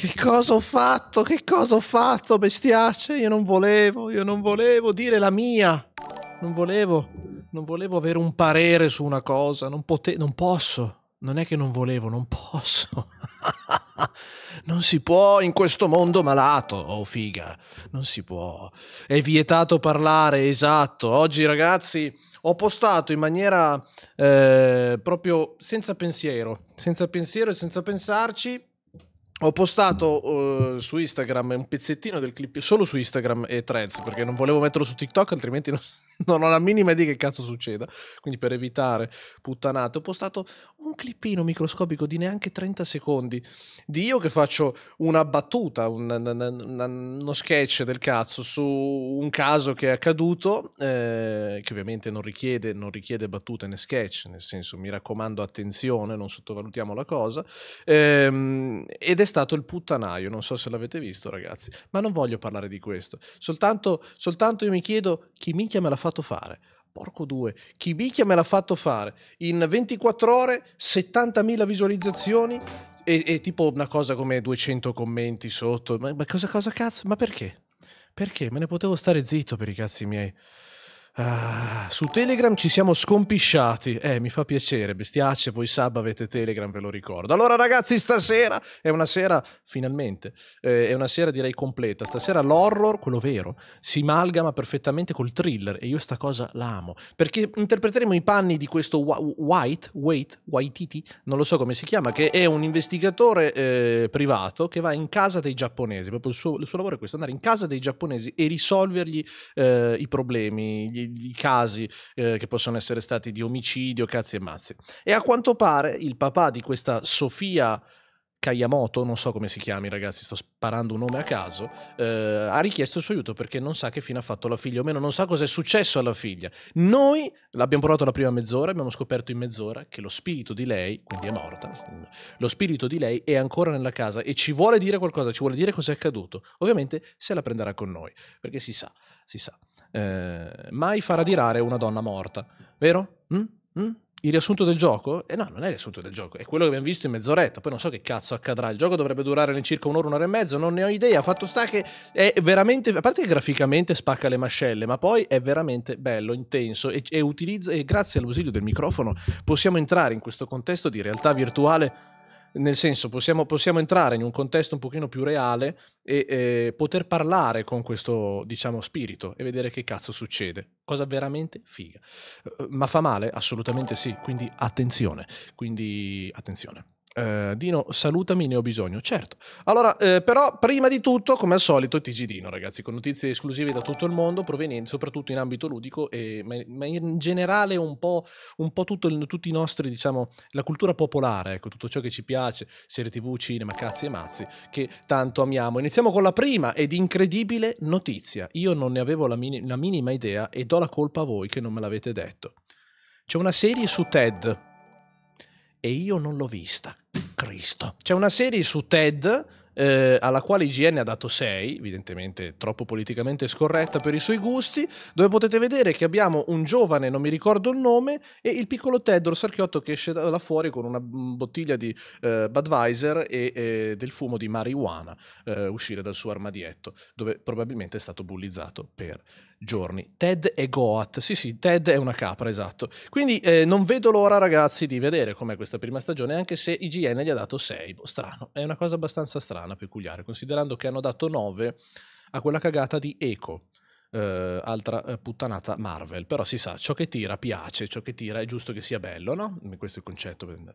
Che cosa ho fatto? Che cosa ho fatto, bestiacce? Io non volevo, io non volevo dire la mia. Non volevo, non volevo avere un parere su una cosa, non, pote- non posso. Non è che non volevo, non posso. non si può in questo mondo malato, oh figa, non si può. È vietato parlare, esatto. Oggi ragazzi ho postato in maniera eh, proprio senza pensiero, senza pensiero e senza pensarci ho postato uh, su Instagram un pezzettino del clip solo su Instagram e Threads perché non volevo metterlo su TikTok altrimenti non, non ho la minima idea che cazzo succeda. Quindi per evitare puttanate ho postato un clippino microscopico di neanche 30 secondi di io che faccio una battuta un, un, un, uno sketch del cazzo su un caso che è accaduto eh, che ovviamente non richiede, non richiede battute né sketch nel senso mi raccomando attenzione non sottovalutiamo la cosa ehm, ed è stato il puttanaio, non so se l'avete visto ragazzi, ma non voglio parlare di questo, soltanto, soltanto io mi chiedo chi minchia me l'ha fatto fare. Porco due, chi minchia me l'ha fatto fare? In 24 ore, 70.000 visualizzazioni e, e, tipo una cosa come 200 commenti sotto. Ma, ma cosa, cosa cazzo? Ma perché? Perché? Me ne potevo stare zitto per i cazzi miei. Ah, su Telegram ci siamo scompisciati. Eh, mi fa piacere, bestiacce, voi sub avete Telegram, ve lo ricordo. Allora ragazzi, stasera è una sera, finalmente, eh, è una sera direi completa. Stasera l'horror, quello vero, si amalgama perfettamente col thriller e io sta cosa la amo. Perché interpreteremo i panni di questo White, Wait, Waititi, non lo so come si chiama, che è un investigatore eh, privato che va in casa dei giapponesi. Proprio il suo, il suo, lavoro è questo, andare in casa dei giapponesi e risolvergli eh, i problemi, gli i casi eh, che possono essere stati di omicidio, cazzi e mazzi. E a quanto pare il papà di questa Sofia Kayamoto, non so come si chiami ragazzi, sto sparando un nome a caso, eh, ha richiesto il suo aiuto perché non sa che fine ha fatto la figlia, o meno non sa cosa è successo alla figlia. Noi l'abbiamo provato la prima mezz'ora, abbiamo scoperto in mezz'ora che lo spirito di lei, quindi è morta, lo spirito di lei è ancora nella casa e ci vuole dire qualcosa, ci vuole dire cosa è accaduto. Ovviamente se la prenderà con noi, perché si sa, si sa eh, mai far adirare una donna morta, vero? Mm? Mm? Il riassunto del gioco? Eh no, non è il riassunto del gioco, è quello che abbiamo visto in mezz'oretta. Poi non so che cazzo accadrà. Il gioco dovrebbe durare circa un'ora, un'ora e mezzo. Non ne ho idea. Fatto sta che è veramente. A parte che graficamente spacca le mascelle, ma poi è veramente bello, intenso. E, e, utilizza, e grazie all'ausilio del microfono possiamo entrare in questo contesto di realtà virtuale nel senso possiamo, possiamo, entrare in un contesto un pochino più reale e eh, poter parlare con questo, diciamo, spirito e vedere che cazzo succede. Cosa veramente figa. Uh, ma fa male? Assolutamente sì, quindi attenzione, quindi attenzione. Uh, Dino, salutami, ne ho bisogno. Certo. Allora, eh, però, prima di tutto, come al solito, TG Dino, ragazzi, con notizie esclusive da tutto il mondo, provenienti soprattutto in ambito ludico, e, ma, ma, in generale un po', un po tutto tutti i nostri, diciamo, la cultura popolare, ecco, tutto ciò che ci piace, serie tv, cinema, cazzi e mazzi, che tanto amiamo. Iniziamo con la prima ed incredibile notizia. Io non ne avevo la, mini, la minima idea e do la colpa a voi che non me l'avete detto. C'è una serie su TED e io non l'ho vista. Cristo. C'è una serie su TED eh, alla quale IGN ha dato 6, evidentemente troppo politicamente scorretta per i suoi gusti, dove potete vedere che abbiamo un giovane, non mi ricordo il nome, e il piccolo Ted Rossarchiotto che esce da fuori con una bottiglia di eh, Budweiser e eh, del fumo di marijuana eh, uscire dal suo armadietto, dove probabilmente è stato bullizzato per giorni. Ted e Goat, sì sì, Ted è una capra, esatto. Quindi eh, non vedo l'ora ragazzi di vedere com'è questa prima stagione, anche se IGN gli ha dato 6, boh, strano, è una cosa abbastanza strana, peculiare, considerando che hanno dato 9 a quella cagata di Echo eh, altra eh, puttanata Marvel. Però si sa, ciò che tira piace, ciò che tira è giusto che sia bello, no? Questo è il concetto, in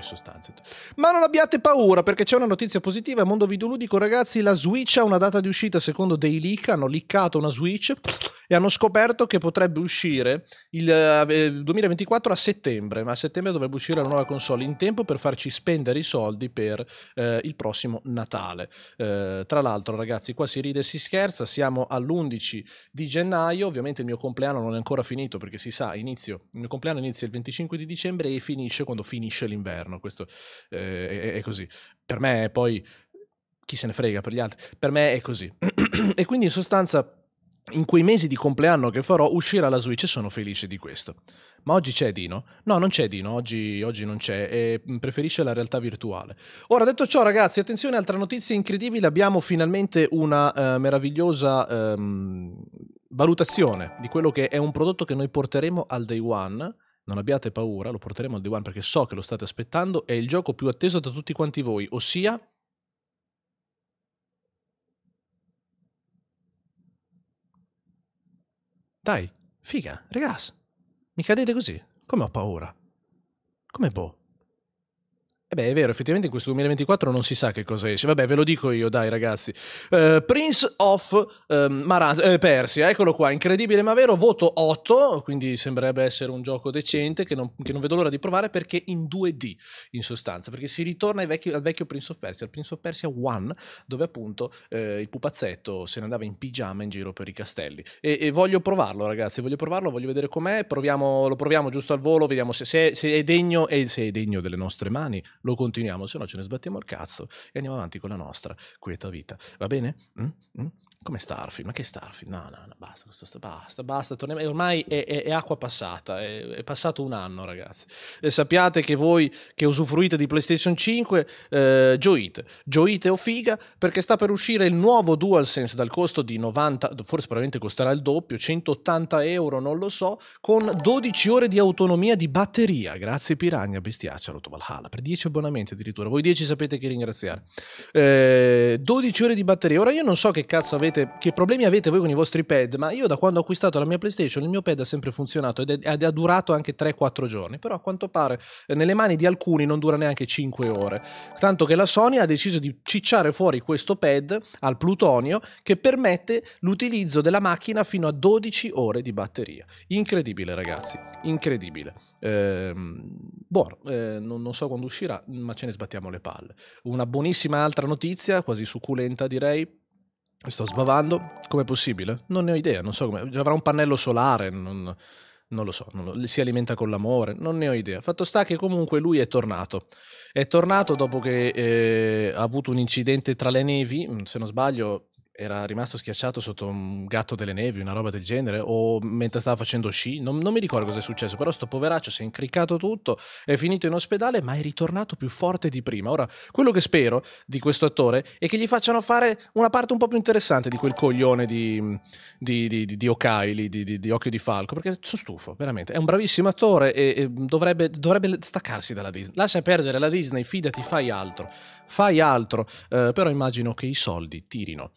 sostanza. Ma non abbiate paura, perché c'è una notizia positiva. Mondo videoludico, ragazzi, la Switch ha una data di uscita secondo dei leak, hanno leakato una Switch e hanno scoperto che potrebbe uscire il eh, 2024 a settembre, ma a settembre dovrebbe uscire la nuova console in tempo per farci spendere i soldi per eh, il prossimo Natale. Eh, tra l'altro, ragazzi, qua si ride e si scherza, siamo all'11 di gennaio, ovviamente il mio compleanno non è ancora finito perché si sa, inizio, il mio compleanno inizia il 25 di dicembre e finisce quando finisce l'inverno, questo eh, è, è così. Per me poi chi se ne frega per gli altri, per me è così. e quindi in sostanza in quei mesi di compleanno che farò uscirà la Switch e sono felice di questo. Ma oggi c'è Dino? No, non c'è Dino, oggi, oggi non c'è e preferisce la realtà virtuale. Ora, detto ciò, ragazzi, attenzione, altra notizia incredibile, abbiamo finalmente una uh, meravigliosa um, valutazione di quello che è un prodotto che noi porteremo al day one. Non abbiate paura, lo porteremo al day one perché so che lo state aspettando, è il gioco più atteso da tutti quanti voi, ossia Dai, figa, ragazzi. Mi cadete così? Come ho paura? Come boh? E eh beh, è vero, effettivamente in questo 2024 non si sa che cosa esce. Vabbè, ve lo dico io, dai ragazzi. Uh, Prince of uh, Maran- uh, Persia, eccolo qua, incredibile ma vero, voto 8, quindi sembrerebbe essere un gioco decente che non, che non vedo l'ora di provare perché in 2D, in sostanza, perché si ritorna vecchi, al vecchio Prince of Persia, al Prince of Persia 1, dove appunto eh, il pupazzetto se ne andava in pigiama in giro per i castelli. E, e voglio provarlo, ragazzi, voglio provarlo, voglio vedere com'è, proviamo, lo proviamo giusto al volo, vediamo se, se, se è degno e se è degno delle nostre mani lo continuiamo, se no ce ne sbattiamo il cazzo e andiamo avanti con la nostra quieta vita. Va bene? Mm? Mm? Come Starfield? Ma che Starfield? No, no, no, basta, questo, basta, basta. Torniamo. Ormai è, è, è acqua passata, è, è, passato un anno, ragazzi. E sappiate che voi che usufruite di PlayStation 5, eh, gioite. Gioite o figa, perché sta per uscire il nuovo DualSense dal costo di 90, forse probabilmente costerà il doppio, 180 euro, non lo so, con 12 ore di autonomia di batteria. Grazie Piragna, bestiaccia, rotto Valhalla, per 10 abbonamenti addirittura. Voi 10 sapete che ringraziare. Eh, 12 ore di batteria. Ora io non so che cazzo avete avete, che problemi avete voi con i vostri pad, ma io da quando ho acquistato la mia PlayStation il mio pad ha sempre funzionato ed, è, ed ha durato anche 3-4 giorni, però a quanto pare eh, nelle mani di alcuni non dura neanche 5 ore, tanto che la Sony ha deciso di cicciare fuori questo pad al plutonio che permette l'utilizzo della macchina fino a 12 ore di batteria. Incredibile ragazzi, incredibile. Eh, buono, eh, non, non, so quando uscirà, ma ce ne sbattiamo le palle. Una buonissima altra notizia, quasi succulenta direi, Sto sbavando? Com'è possibile? Non ne ho idea, non so come. Avrà un pannello solare, non, non lo so, non lo, si alimenta con l'amore, non ne ho idea. Fatto sta che comunque lui è tornato. È tornato dopo che eh, ha avuto un incidente tra le nevi, se non sbaglio era rimasto schiacciato sotto un gatto delle nevi, una roba del genere, o mentre stava facendo sci, non, non mi ricordo cosa è successo, però sto poveraccio si è incriccato tutto, è finito in ospedale, ma è ritornato più forte di prima. Ora, quello che spero di questo attore è che gli facciano fare una parte un po' più interessante di quel coglione di, di, di, di, di Okai, di, di, Occhio di Falco, perché sono stufo, veramente. È un bravissimo attore e, e dovrebbe, dovrebbe staccarsi dalla Disney. Lascia perdere la Disney, fidati, fai altro. Fai altro, eh, però immagino che i soldi tirino.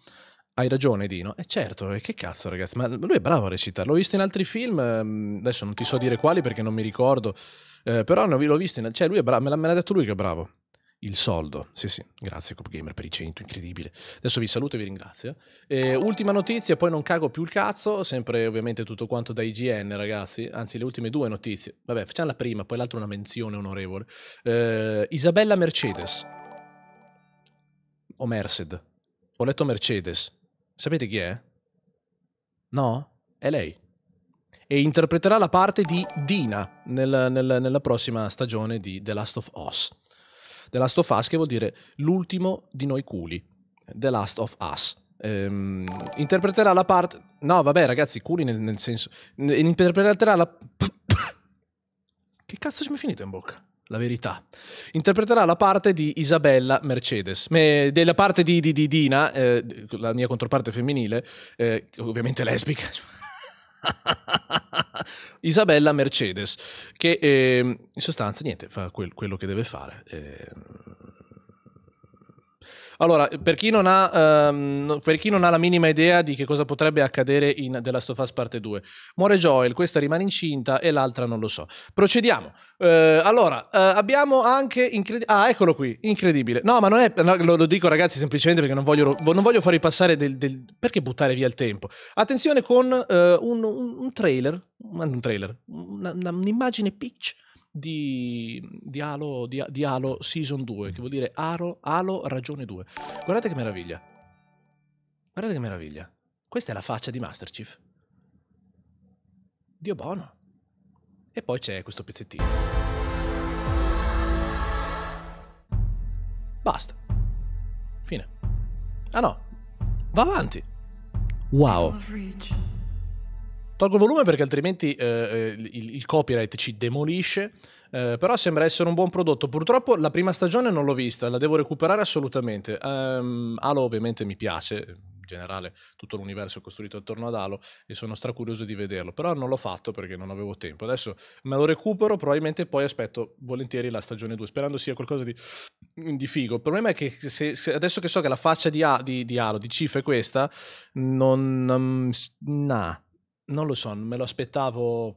Hai ragione, Dino. E eh certo, e che cazzo, ragazzi. Ma lui è bravo a recitare. L'ho visto in altri film. Ehm, adesso non ti so dire quali perché non mi ricordo. Eh, però l'ho visto. In, cioè, lui è bravo. Me l'ha, me l'ha detto lui che è bravo. Il soldo, sì sì, grazie Cop Gamer per i 100, incredibile. Adesso vi saluto e vi ringrazio. Eh, ultima notizia, poi non cago più il cazzo, sempre ovviamente tutto quanto da IGN ragazzi, anzi le ultime due notizie. Vabbè, facciamo la prima, poi l'altra una menzione onorevole. Eh, Isabella Mercedes. O Merced. Ho letto Mercedes. Sapete chi è? No? È lei. E interpreterà la parte di Dina nel, nel, nella prossima stagione di The Last of Us. The Last of Us che vuol dire l'ultimo di noi culi. The Last of Us. Ehm, interpreterà la parte... No, vabbè ragazzi, culi nel, nel senso... Interpreterà la... Che cazzo ci mi è finito in bocca? La verità. Interpreterà la parte di Isabella Mercedes, della parte di, di, di Dina, eh, la mia controparte femminile, eh, ovviamente lesbica. Isabella Mercedes, che eh, in sostanza niente, fa quel, quello che deve fare. Allora, per chi, ha, um, per chi, non ha, la minima idea di che cosa potrebbe accadere in The Last of Us Parte 2, muore Joel, questa rimane incinta e l'altra non lo so. Procediamo. Uh, allora, uh, abbiamo anche... Incredi- ah, eccolo qui, incredibile. No, ma non è... No, lo, lo, dico ragazzi semplicemente perché non voglio, non voglio farvi passare del, del, Perché buttare via il tempo? Attenzione con uh, un, un, un, trailer, un trailer, una, un'immagine pitch di, di, Halo, di, di Halo Season 2, che vuol dire Halo, Halo Ragione 2. Guardate che meraviglia. Guardate che meraviglia. Questa è la faccia di Master Chief. Dio buono. E poi c'è questo pezzettino. Basta. Fine. Ah no. Va avanti. Wow. Tolgo il volume perché altrimenti eh, eh, il, il, copyright ci demolisce. Eh, però sembra essere un buon prodotto. Purtroppo la prima stagione non l'ho vista, la devo recuperare assolutamente. Um, Halo ovviamente mi piace, generale tutto l'universo è costruito attorno ad Halo e sono stracurioso di vederlo, però non l'ho fatto perché non avevo tempo. Adesso me lo recupero, probabilmente poi aspetto volentieri la stagione 2, sperando sia qualcosa di, di figo. Il problema è che se, se adesso che so che la faccia di, di, di Halo, di Chief è questa, non... Um, nah, non lo so, me lo aspettavo...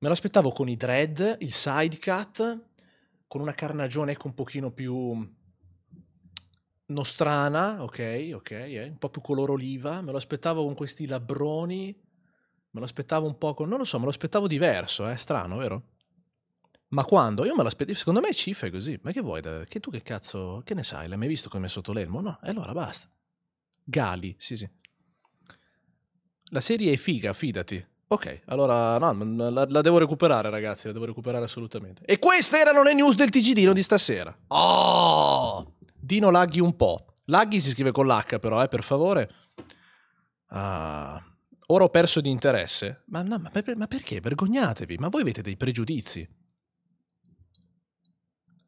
Me lo aspettavo con i dread, il side cut, con una carnagione ecco un pochino più nostrana, ok, ok, eh, un po' più color oliva, me lo aspettavo con questi labbroni, me lo aspettavo un po' con... non lo so, me lo aspettavo diverso, è eh? strano, vero? Ma quando? Io me lo aspettavo, secondo me Cif è così, ma che vuoi? Da... Che tu che cazzo, che ne sai? L'hai mai visto come sotto l'elmo? No, e allora basta. Gali, sì sì. La serie è figa, fidati. Ok, allora no, la, la, devo recuperare ragazzi, la devo recuperare assolutamente. E queste erano le news del TGDino di stasera. Oh! Dino laghi un po'. Laghi si scrive con l'H però, eh, per favore. Ah, ora ho perso di interesse. Ma, no, ma, ma perché? Vergognatevi. Ma voi avete dei pregiudizi.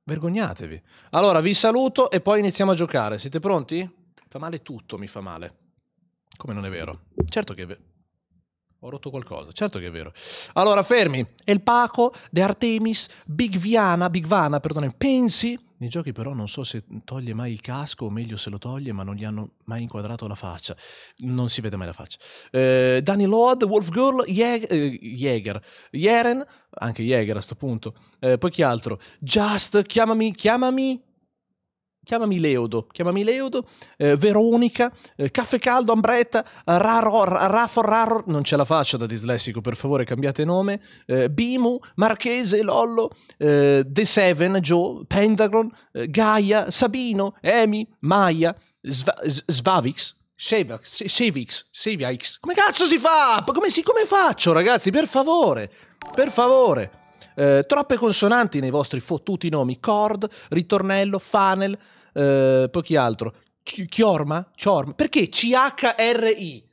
Vergognatevi. Allora, vi saluto e poi iniziamo a giocare. Siete pronti? Fa male tutto, mi fa male. Come non è vero? Certo che è vero. Ho rotto qualcosa, certo che è vero. Allora, fermi. El Paco, De Artemis, Big Viana, Big Vana, perdone, pensi nei giochi però non so se toglie mai il casco o meglio se lo toglie, ma non gli hanno mai inquadrato la faccia. Non si vede mai la faccia. Eh, Danny Lord, Wolfgirl, Jäger, eh, Jäger, Jeren, anche Jäger a questo punto. Eh, poi chi altro? Just, chiamami, chiamami chiamami Leodo, chiamami Leodo, eh, Veronica, eh, Caffè Caldo, Ambretta, Raro, Rafor, Raro, non ce la faccio da dislessico, per favore cambiate nome, eh, Bimu, Marchese, Lollo, eh, The Seven, Joe, Pentagon, eh, Gaia, Sabino, Emi, Maya, Sva, Svavix, Sevix, Sevix, Sevix, come cazzo si fa? Come, si, come faccio ragazzi, per favore, per favore. Eh, troppe consonanti nei vostri fottuti nomi, chord, ritornello, funnel, eh, poi chi altro? Chiorma? Chiorma? Perché C-H-R-I?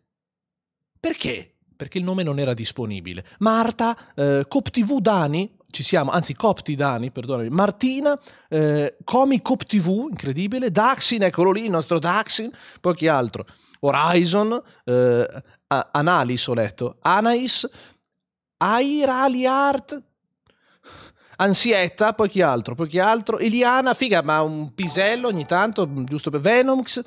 Perché? Perché il nome non era disponibile. Marta, eh, CopTV Dani, ci siamo, anzi Copti Dani, perdonami, Martina, eh, Comi CopTV, incredibile, Daxin, eccolo lì, il nostro Daxin, poi chi altro? Horizon, eh, Analis ho letto, Anais, Airali Art, Ansietta, poi chi altro? Poi chi altro? Eliana, figa, ma un pisello ogni tanto, giusto per Venoms,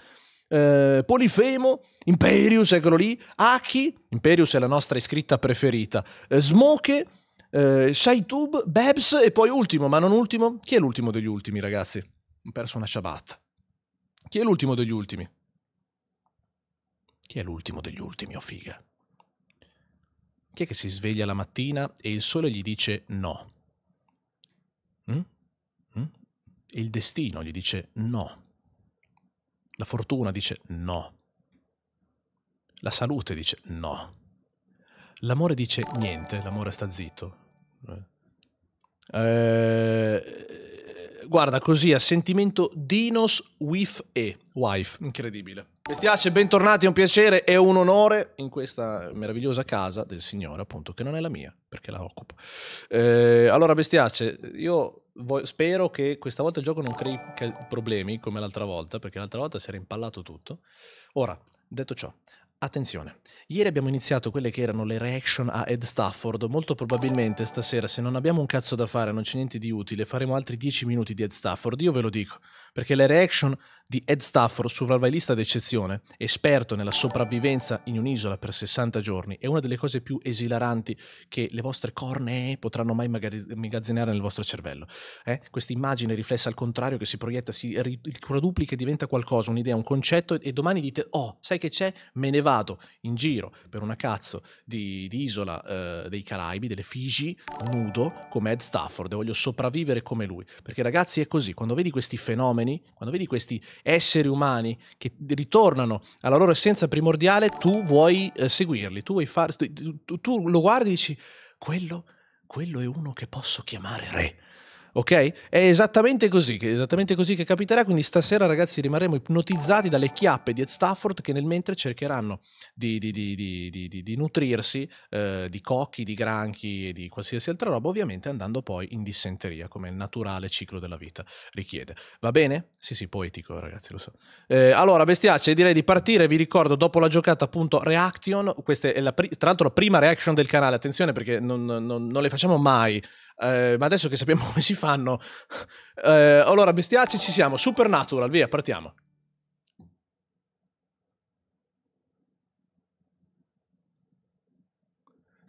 eh, Polifemo, Imperius, eccolo lì, Aki, Imperius è la nostra iscritta preferita, eh, Smoke, eh, Shaitube, Babs e poi ultimo, ma non ultimo, chi è l'ultimo degli ultimi ragazzi? Ho perso una ciabatta. Chi è l'ultimo degli ultimi? Chi è l'ultimo degli ultimi, oh figa? Chi è che si sveglia la mattina e il sole gli dice no? Mm? Mm? Il destino gli dice no. La fortuna dice no. La salute dice no. L'amore dice niente, l'amore sta zitto. Eh, guarda così a sentimento Dinos with E, wife, incredibile. Bestiace, bentornati, è un piacere e un onore in questa meravigliosa casa del Signore, appunto, che non è la mia, perché la occupo. Eh, allora, Bestiace, io spero che questa volta il gioco non crei problemi come l'altra volta, perché l'altra volta si era impallato tutto. Ora, detto ciò, Attenzione, ieri abbiamo iniziato quelle che erano le reaction a Ed Stafford, molto probabilmente stasera se non abbiamo un cazzo da fare, non c'è niente di utile, faremo altri 10 minuti di Ed Stafford, io ve lo dico, perché le reaction di Ed Stafford, survivalista d'eccezione, esperto nella sopravvivenza in un'isola per 60 giorni, è una delle cose più esilaranti che le vostre cornee potranno mai immagazzinare nel vostro cervello. Eh? Questa immagine riflessa al contrario che si proietta, si quadruplica e diventa qualcosa, un'idea, un concetto e domani dite, oh, sai che c'è? Me ne vado in giro per una cazzo di, di isola eh, dei Caraibi, delle Figi, nudo come Ed Stafford e voglio sopravvivere come lui. Perché ragazzi è così, quando vedi questi fenomeni, quando vedi questi esseri umani che ritornano alla loro essenza primordiale, tu vuoi eh, seguirli, tu vuoi fare, tu, tu, tu, lo guardi e dici, quello, quello è uno che posso chiamare re. Ok? È esattamente così, che, esattamente così che capiterà, quindi stasera ragazzi rimarremo ipnotizzati dalle chiappe di Ed Stafford che nel mentre cercheranno di, di, di, di nutrirsi eh, di cocchi, di granchi e di qualsiasi altra roba, ovviamente andando poi in dissenteria, come il naturale ciclo della vita richiede. Va bene? Sì, sì, poetico ragazzi, lo so. Eh, allora, bestiacce, direi di partire, vi ricordo, dopo la giocata appunto Reaction, questa è la, tra l'altro la prima reaction del canale, attenzione perché non, non, non le facciamo mai eh, ma adesso che sappiamo come si fanno... Eh, allora, bestiacci, ci siamo. Supernatural, via, partiamo.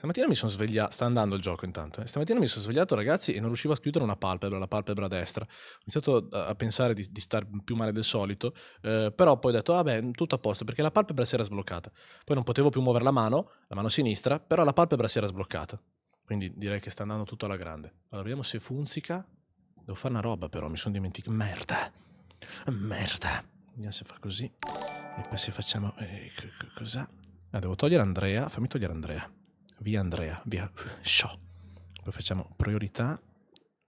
Stamattina mi sono svegliato, sta andando il gioco intanto, eh. stamattina mi sono svegliato ragazzi e non riuscivo a chiudere una palpebra, la palpebra destra. Ho iniziato a pensare di, di stare più male del solito, eh, però poi ho detto vabbè tutto a posto perché la palpebra si era sbloccata. Poi non potevo più muovere la mano, la mano sinistra, però la palpebra si era sbloccata. Quindi direi che sta andando tutto alla grande. Allora, vediamo se funzica. Devo fare una roba però, mi sono dimenticato. Merda. Merda. Vediamo se fa così. E poi se facciamo... Eh, cos'ha? Ah, devo togliere Andrea. Fammi togliere Andrea. Via Andrea. Via... Show. Poi facciamo priorità.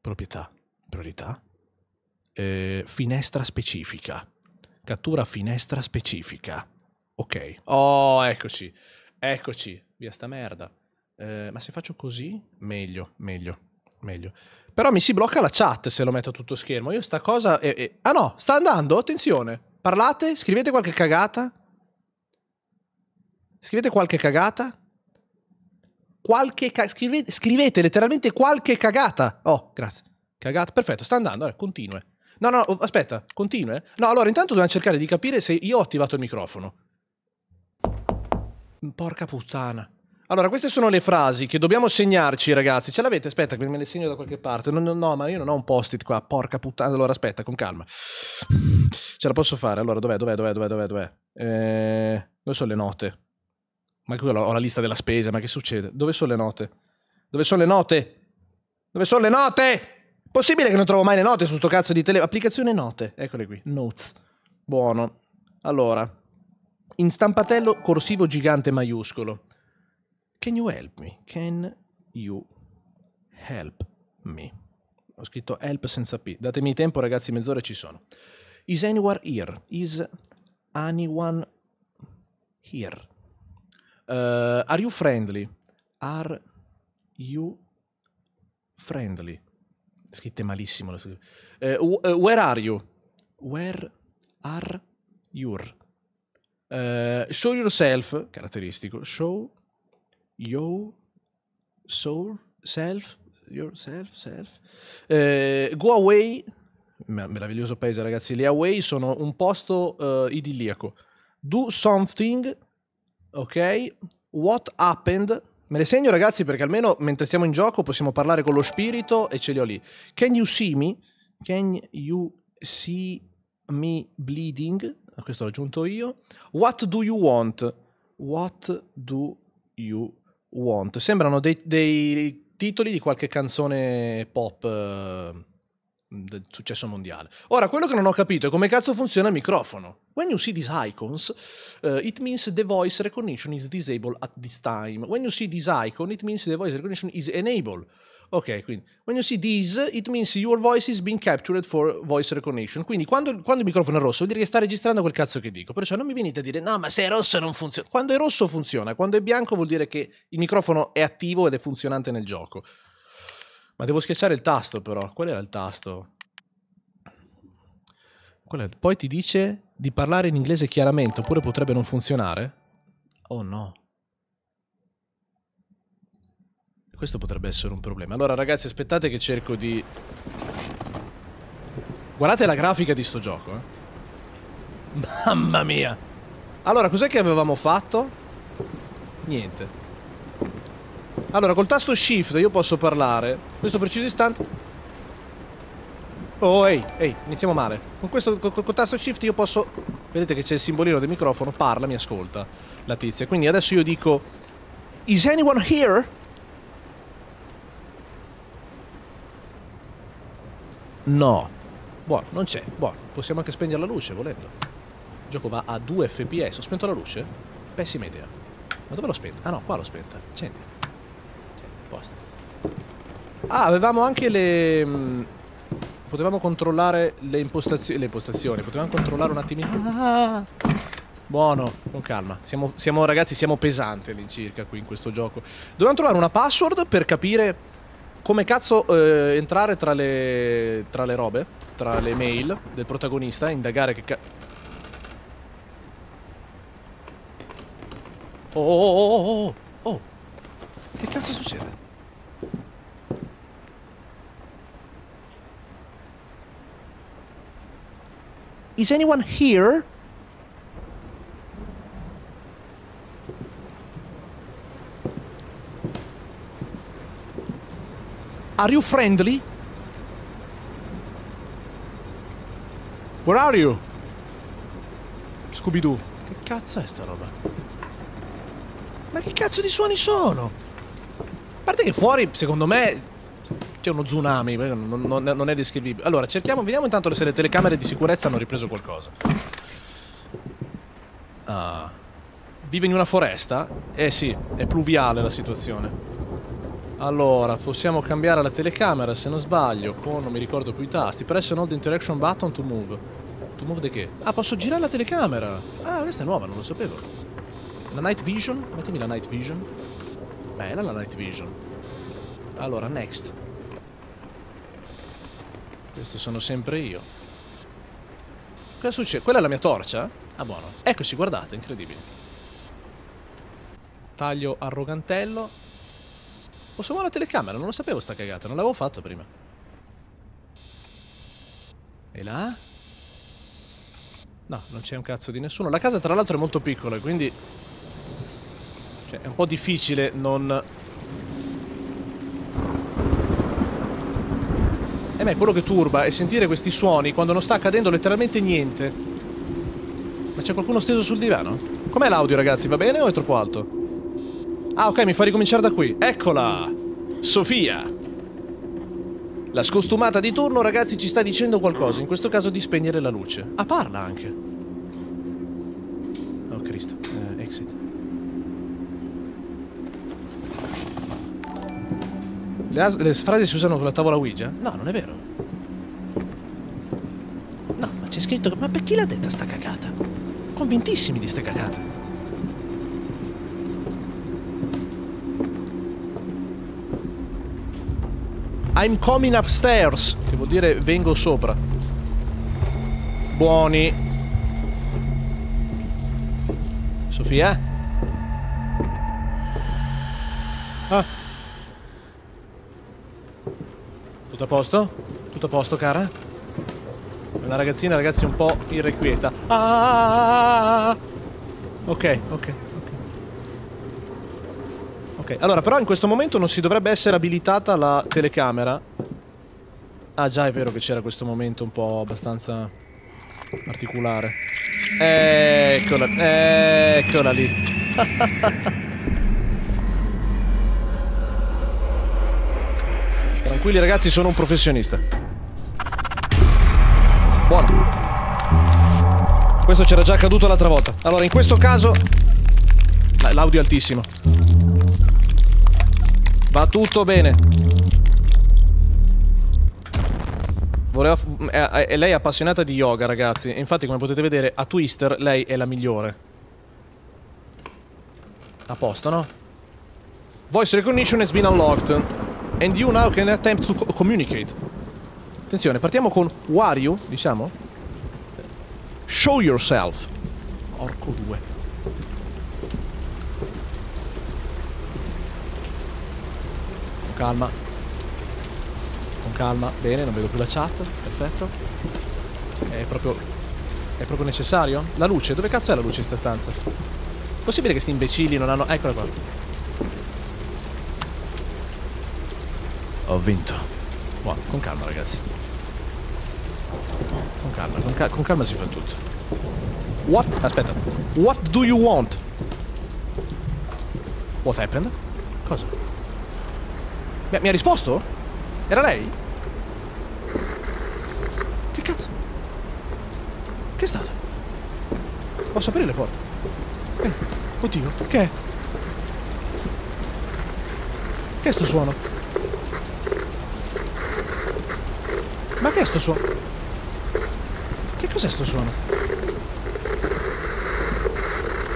Proprietà. Priorità. Eh, finestra specifica. Cattura finestra specifica. Ok. Oh, eccoci. Eccoci. Via sta merda. Eh, ma se faccio così, meglio, meglio, meglio. Però mi si blocca la chat se lo metto a tutto schermo. Io sta cosa... È, è... Ah no, sta andando, attenzione. Parlate, scrivete qualche cagata. Scrivete qualche cagata. Qualche ca... scrivete, scrivete letteralmente qualche cagata. Oh, grazie. Cagata, perfetto, sta andando, allora, continue. No, no, aspetta, continue. No, allora intanto dobbiamo cercare di capire se io ho attivato il microfono. Porca puttana. Allora, queste sono le frasi che dobbiamo segnarci, ragazzi. Ce l'avete? Aspetta, me le segno da qualche parte. No, no, no, ma io non ho un post-it qua. Porca puttana. Allora, aspetta, con calma. Ce la posso fare. Allora, dov'è, dov'è, dov'è, dov'è, dov'è? Eh, dove sono le note? Ma qui ho la lista della spesa, ma che succede? Dove sono le note? Dove sono le note? Dove sono le note? Possibile che non trovo mai le note su sto cazzo di tele... Applicazione note. Eccole qui. Notes. Buono. Allora. In stampatello corsivo gigante maiuscolo. Can you help me? Can you help me? Ho scritto help senza P. Datemi tempo, ragazzi, mezz'ora ci sono. Is anyone here? Is anyone here? Uh, are you friendly? Are you friendly? Scritte malissimo. Uh, where are you? Where are you? Uh, show yourself, caratteristico. Show Yo, soul, self, yourself, self. Eh, go away, meraviglioso paese ragazzi, gli away sono un posto uh, idilliaco. Do something, ok? What happened? Me le segno ragazzi perché almeno mentre stiamo in gioco possiamo parlare con lo spirito e ce li ho lì. Can you see me? Can you see me bleeding? Questo l'ho aggiunto io. What do you want? What do you want? Want. Sembrano dei, dei titoli di qualche canzone pop eh, del successo mondiale. Ora, quello che non ho capito è come cazzo funziona il microfono. When you see these icons, uh, it means the voice recognition is disabled at this time. When you see this icon, it means the voice recognition is enabled. Ok, quindi when you see this, it means your voice is being captured for voice recognition. Quindi quando, quando, il microfono è rosso vuol dire che sta registrando quel cazzo che dico. Perciò non mi venite a dire no, ma se è rosso non funziona. Quando è rosso funziona, quando è bianco vuol dire che il microfono è attivo ed è funzionante nel gioco. Ma devo schiacciare il tasto però. Qual era il tasto? Poi ti dice di parlare in inglese chiaramente oppure potrebbe non funzionare? Oh no. Questo potrebbe essere un problema. Allora ragazzi aspettate che cerco di... Guardate la grafica di sto gioco, eh. Mamma mia. Allora, cos'è che avevamo fatto? Niente. Allora, col tasto Shift io posso parlare. Questo preciso istante... Oh, ehi, ehi, iniziamo male. Con questo, col, col tasto Shift io posso... Vedete che c'è il simbolino del microfono, parla, mi ascolta la tizia. Quindi adesso io dico... Is anyone here? No. Buono, non c'è. Buono. Possiamo anche spegnere la luce, volendo. Il gioco va a 2 fps. Ho spento la luce? Pessima idea. Ma dove l'ho spenta? Ah no, qua l'ho spenta. Accendi. Posto. Ah, avevamo anche le... Mm, potevamo controllare le, impostazioni, le impostazioni, potevamo controllare un attimino... Ah, buono, con calma. Siamo, siamo, ragazzi, siamo pesanti all'incirca qui in questo gioco. Dobbiamo trovare una password per capire come cazzo eh, entrare tra le, tra le robe, tra le mail del protagonista, indagare che cazzo... Oh, oh, oh, oh, oh, oh. Che cazzo succede? Is anyone here? Are you friendly? Where are you? Scooby-Doo. Che cazzo è sta roba? Ma che cazzo di suoni sono? A parte che fuori, secondo me, c'è uno tsunami, non, non, non, è descrivibile. Allora, cerchiamo, vediamo intanto se le telecamere di sicurezza hanno ripreso qualcosa. Ah. Vive in una foresta? Eh sì, è pluviale la situazione. Allora, possiamo cambiare la telecamera, se non sbaglio, con, non mi ricordo più i tasti. Press an old interaction button to move. To move di che? Ah, posso girare la telecamera! Ah, questa è nuova, non lo sapevo. La night vision? Mettimi la night vision. Bella la night vision. Allora, next. Questo sono sempre io. Cosa succede? Quella è la mia torcia? Ah, buono. Eccoci, guardate, incredibile. Taglio arrogantello. Posso muovere la telecamera? Non lo sapevo sta cagata, non l'avevo fatto prima. E là? No, non c'è un cazzo di nessuno. La casa tra l'altro è molto piccola, quindi... Cioè, è un po' difficile non E me quello che turba è sentire questi suoni quando non sta accadendo letteralmente niente. Ma c'è qualcuno steso sul divano? Com'è l'audio ragazzi? Va bene o è troppo alto? Ah ok, mi fa ricominciare da qui. Eccola! Sofia! La scostumata di turno ragazzi ci sta dicendo qualcosa, in questo caso di spegnere la luce. Ah, parla anche. Oh Cristo, eh, exit. Le, le, frasi si usano con la tavola Ouija? No, non è vero. No, ma c'è scritto... Ma per chi l'ha detta sta cagata? Convintissimi di ste cagate. I'm coming upstairs, che vuol dire vengo sopra. Buoni. Sofia? Ah. Tutto a posto? Tutto a posto, cara? Una ragazzina, ragazzi, un po' irrequieta. Ah! Ok, ok, allora, però in questo momento non si dovrebbe essere abilitata la telecamera. Ah, già, è vero che c'era questo momento un po' abbastanza particolare. Eccola, eccola lì. Tranquilli ragazzi, sono un professionista. Buono. Questo c'era già accaduto l'altra volta. Allora, in questo caso... L'audio è altissimo. Va tutto bene. Voleva... E lei è appassionata di yoga, ragazzi. E infatti, come potete vedere, a Twister lei è la migliore. A posto, no? Voice recognition has been unlocked. And you now can attempt to communicate. Attenzione, partiamo con Wario, diciamo. Show yourself. Orco 2. Con calma. Con calma. Bene, non vedo più la chat. Perfetto. È proprio... È proprio necessario? La luce? Dove cazzo è la luce in sta stanza? Possibile che sti imbecilli non hanno... Eccola qua. Ho vinto. Buono, con calma ragazzi. Con calma, con, cal con calma si fa tutto. What? Aspetta. What do you want? What happened? Cosa? Mi, mi ha risposto? Era lei? Che cazzo? Che è stato? Posso aprire le porte? Eh, oddio, che è? Che è sto suono? Ma che è sto suono? Che cos'è sto suono?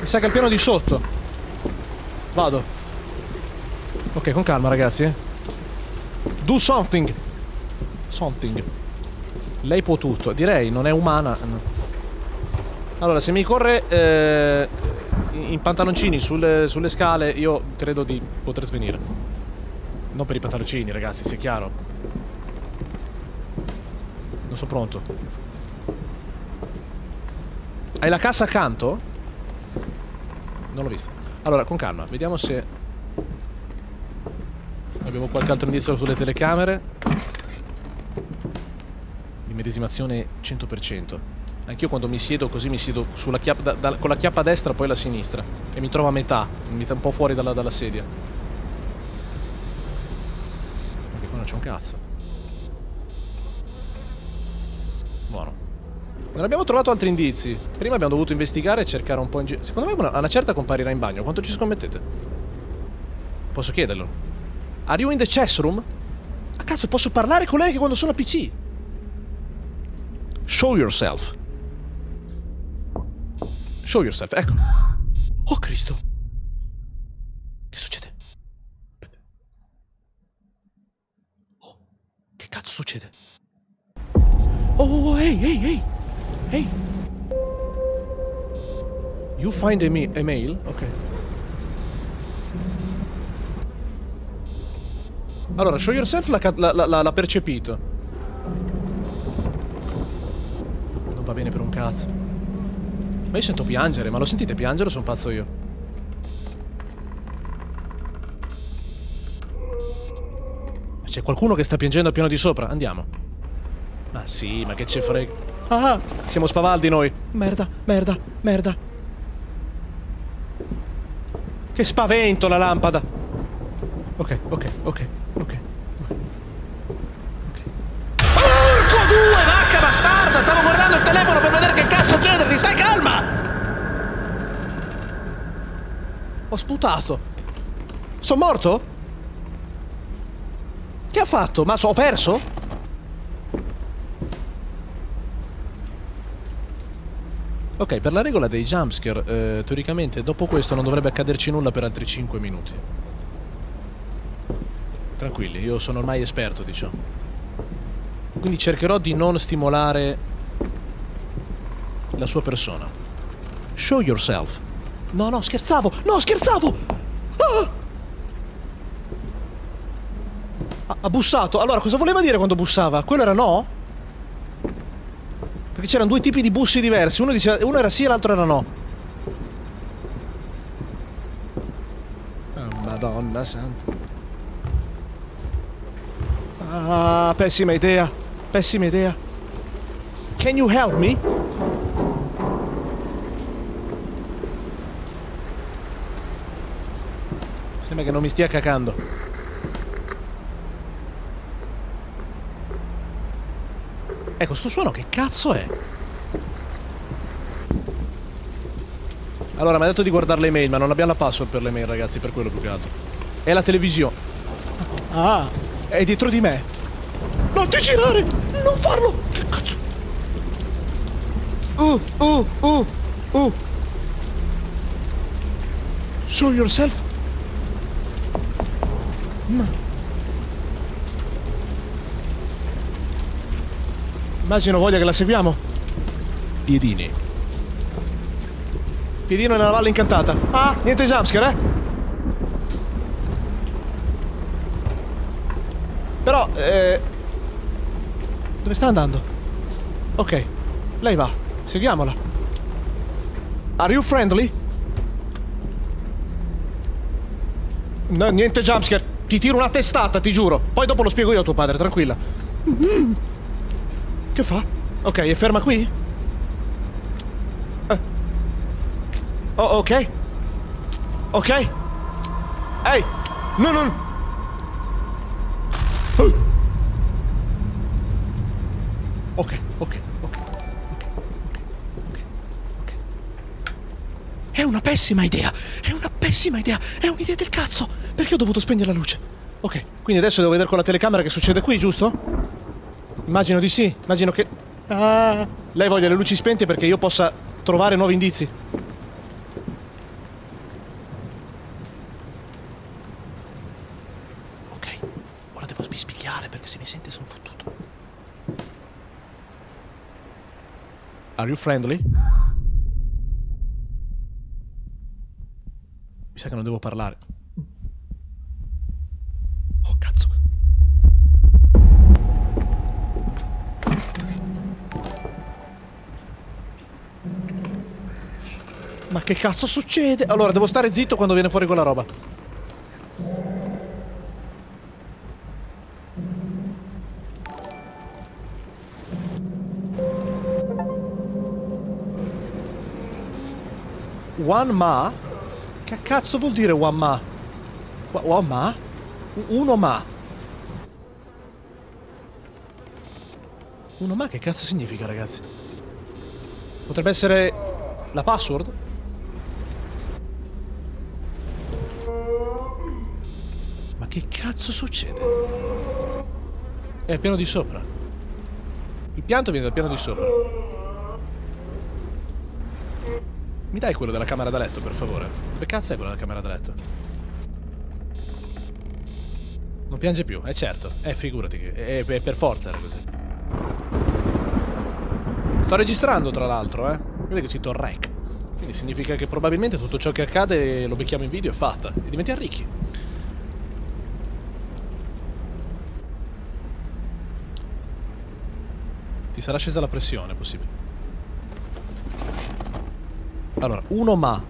Mi sa che è il piano di sotto. Vado. Ok, con calma ragazzi. eh. Do something. Something. Lei può tutto. Direi, non è umana. Allora, se mi corre eh, in pantaloncini sulle, sulle scale, io credo di poter svenire. Non per i pantaloncini, ragazzi, sia chiaro. Non sono pronto. Hai la cassa accanto? Non l'ho vista. Allora, con calma, vediamo se abbiamo qualche altro indizio sulle telecamere. Immedesimazione 100%. Anch'io quando mi siedo così mi siedo chiappa, da- da- con la chiappa a destra poi la sinistra. E mi trovo a metà, mi metto un po' fuori dalla, dalla sedia. Perché qua non c'è un cazzo. Buono. Non abbiamo trovato altri indizi. Prima abbiamo dovuto investigare e cercare un po' in giro. Secondo me a una certa comparirà in bagno. Quanto ci scommettete? Posso chiederlo? Are you in the chess room? A cazzo, posso parlare con lei anche quando sono a PC? Show yourself. Show yourself, ecco. Oh Cristo. Che succede? Oh, che cazzo succede? Oh, ehi, ehi, ehi. Ehi. You find a, me- a mail? Ok. Allora, show yourself l'ha, percepito. Non va bene per un cazzo. Ma io sento piangere, ma lo sentite piangere o sono pazzo io? Ma C'è qualcuno che sta piangendo al piano di sopra? Andiamo. Ma sì, ma che ce frega. Ah, siamo spavaldi noi. Merda, merda, merda. Che spavento la lampada. Ok, ok, ok, ok. Porco due, vacca bastarda! Stavo guardando il telefono per vedere che cazzo chiederti, stai calma! Ho sputato. Sono morto? Che ha fatto? Ma so, ho perso? Ok, per la regola dei jumpscare, eh, teoricamente dopo questo non dovrebbe accaderci nulla per altri 5 minuti. Tranquilli, io sono ormai esperto di ciò. Quindi cercherò di non stimolare la sua persona. Show yourself. No, no, scherzavo! No, scherzavo! Ah! Ha, bussato. Allora, cosa voleva dire quando bussava? Quello era no? Perché c'erano due tipi di bussi diversi. Uno, diceva, uno era sì e l'altro era no. Oh, Madonna santa. Ah, pessima idea. Pessima idea. Can you help me? Sembra che non mi stia cacando. Ecco, sto suono che cazzo è? Allora, mi ha detto di guardare le mail, ma non abbiamo la password per le mail, ragazzi, per quello più che altro. È la televisione. Ah, è dietro di me. Non ti girare! Non farlo! Che cazzo? Oh, oh, oh, oh. Show yourself. Ma... Immagino voglia che la seguiamo. Piedini. Piedino nella valle incantata. Ah, niente jumpscare, eh? Però, eh... Dove sta andando? Ok, lei va. Seguiamola. Are you friendly? No, niente jumpscare. Ti tiro una testata, ti giuro. Poi dopo lo spiego io a tuo padre, tranquilla. Che fa? Ok, è ferma qui? Eh. Oh, ok. Ok. Ehi! No, no! no. Pessima idea! È una pessima idea! È un'idea del cazzo! Perché ho dovuto spegnere la luce? Ok, quindi adesso devo vedere con la telecamera che succede qui, giusto? Immagino di sì. Immagino che... Ah. Lei voglia le luci spente perché io possa trovare nuovi indizi. Ok, ora devo sbispigliare perché se mi sente sono fottuto. Are you friendly? Mi sa che non devo parlare. Oh cazzo. Ma che cazzo succede? Allora, devo stare zitto quando viene fuori quella roba. One ma? Che cazzo vuol dire one ma? One ma? Uno ma? Uno ma che cazzo significa, ragazzi? Potrebbe essere la password? Ma che cazzo succede? È al piano di sopra. Il pianto viene dal piano di sopra. Mi dai quello della camera da letto, per favore? Dove cazzo è quello della camera da letto? Non piange più, è certo. Eh, figurati che... È per forza era così. Sto registrando, tra l'altro, eh. Vedi che cito rec. Quindi significa che probabilmente tutto ciò che accade lo becchiamo in video è fatta. E diventiamo ricchi. Ti sarà scesa la pressione, possibile. Allora, uno ma.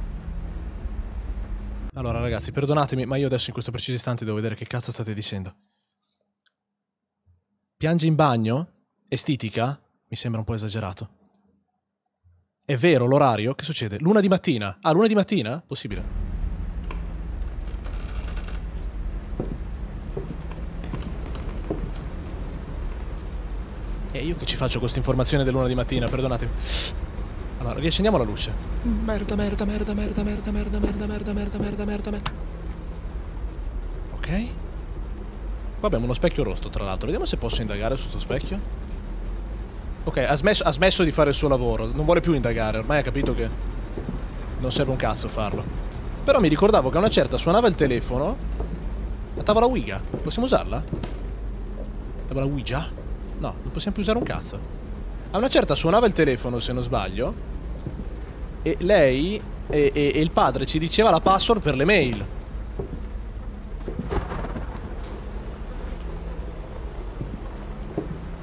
Allora, ragazzi, perdonatemi, ma io adesso in questo preciso istante devo vedere che cazzo state dicendo. Piange in bagno? Estitica? Mi sembra un po' esagerato. È vero l'orario? Che succede? Luna di mattina? Ah, luna di mattina? Possibile. E io che ci faccio questa informazione dell'una di mattina, perdonatemi. Allora, riaccendiamo la luce. Merda, merda, merda, merda, merda, merda, merda, merda, merda, merda, merda, merda. Ok. Qua abbiamo uno specchio rosto, tra l'altro. Vediamo se posso indagare su sto specchio. Ok, ha smesso, ha smesso di fare il suo lavoro. Non vuole più indagare. Ormai ha capito che non serve un cazzo farlo. Però mi ricordavo che a una certa suonava il telefono. La tavola Ouija. Possiamo usarla? Tavola Ouija? No, non possiamo più usare un cazzo. A una certa suonava il telefono, se non sbaglio. E lei e, e- e il padre ci diceva la password per le mail.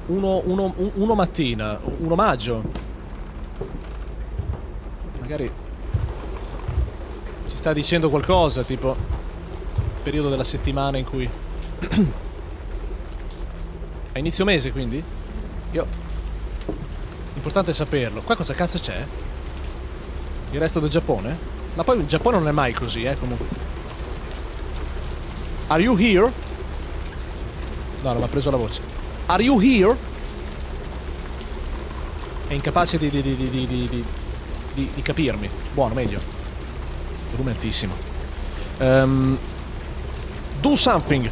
Uno, uno, un- uno mattina, un omaggio. Magari ci sta dicendo qualcosa, tipo periodo della settimana in cui a inizio mese, quindi? Io L'importante saperlo. Qua cosa cazzo c'è? Il resto del Giappone? Ma poi il Giappone non è mai così, eh, comunque. Are you here? No, non ha preso la voce. Are you here? È incapace di, di, di, di, di, di, di- capirmi. Buono, meglio. Volume altissimo. Ehm, do something.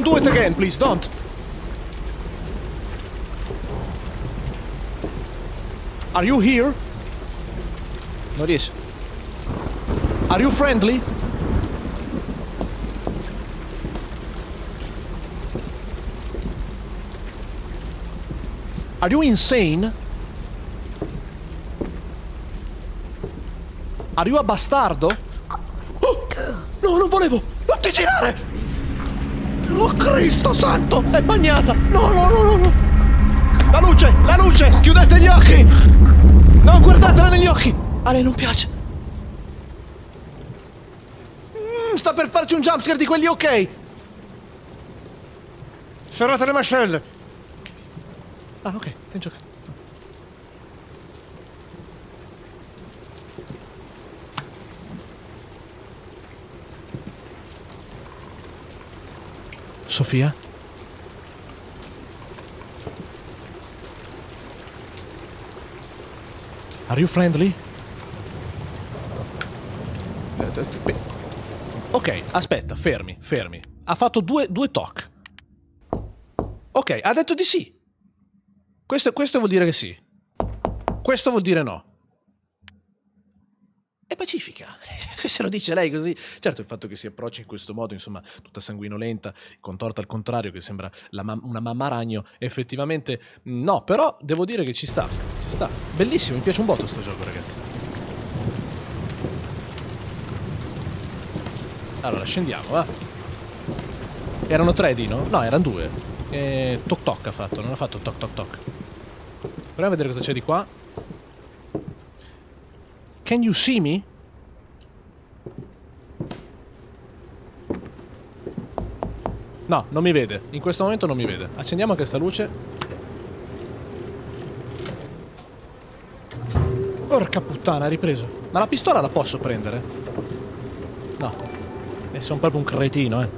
Don't do it again, please, don't. Are you here? Non riesce. Are you friendly? Are you insane? Are you a bastardo? Oh, no, non volevo! Non ti girare! Oh Cristo santo! È bagnata! No, no, no, no, no! La luce! La luce! Chiudete gli occhi! Non guardatela negli occhi! A lei non piace. Mm, sta per farci un jumpscare di quelli ok! Serrate le mascelle! Ah, ok, stai giocando. Sofia? Are you friendly? Ok, aspetta, fermi, fermi. Ha fatto due, due toc. Ok, ha detto di sì. Questo, questo vuol dire che sì. Questo vuol dire no. È pacifica. Se lo dice lei così. Certo, il fatto che si approcci in questo modo, insomma, tutta sanguinolenta, contorta al contrario, che sembra mam una mamma ragno, effettivamente no. Però devo dire che ci sta. Ci sta. Bellissimo, mi piace un botto sto gioco, ragazzi. Allora, scendiamo, va. Erano tre Dino? No, erano due. E... Toc toc ha fatto, non ha fatto toc toc toc. Proviamo a vedere cosa c'è di qua. Can you see me? No, non mi vede. In questo momento non mi vede. Accendiamo anche questa luce. Porca puttana, ha ripreso. Ma la pistola la posso prendere? No. E sono proprio un cretino, eh.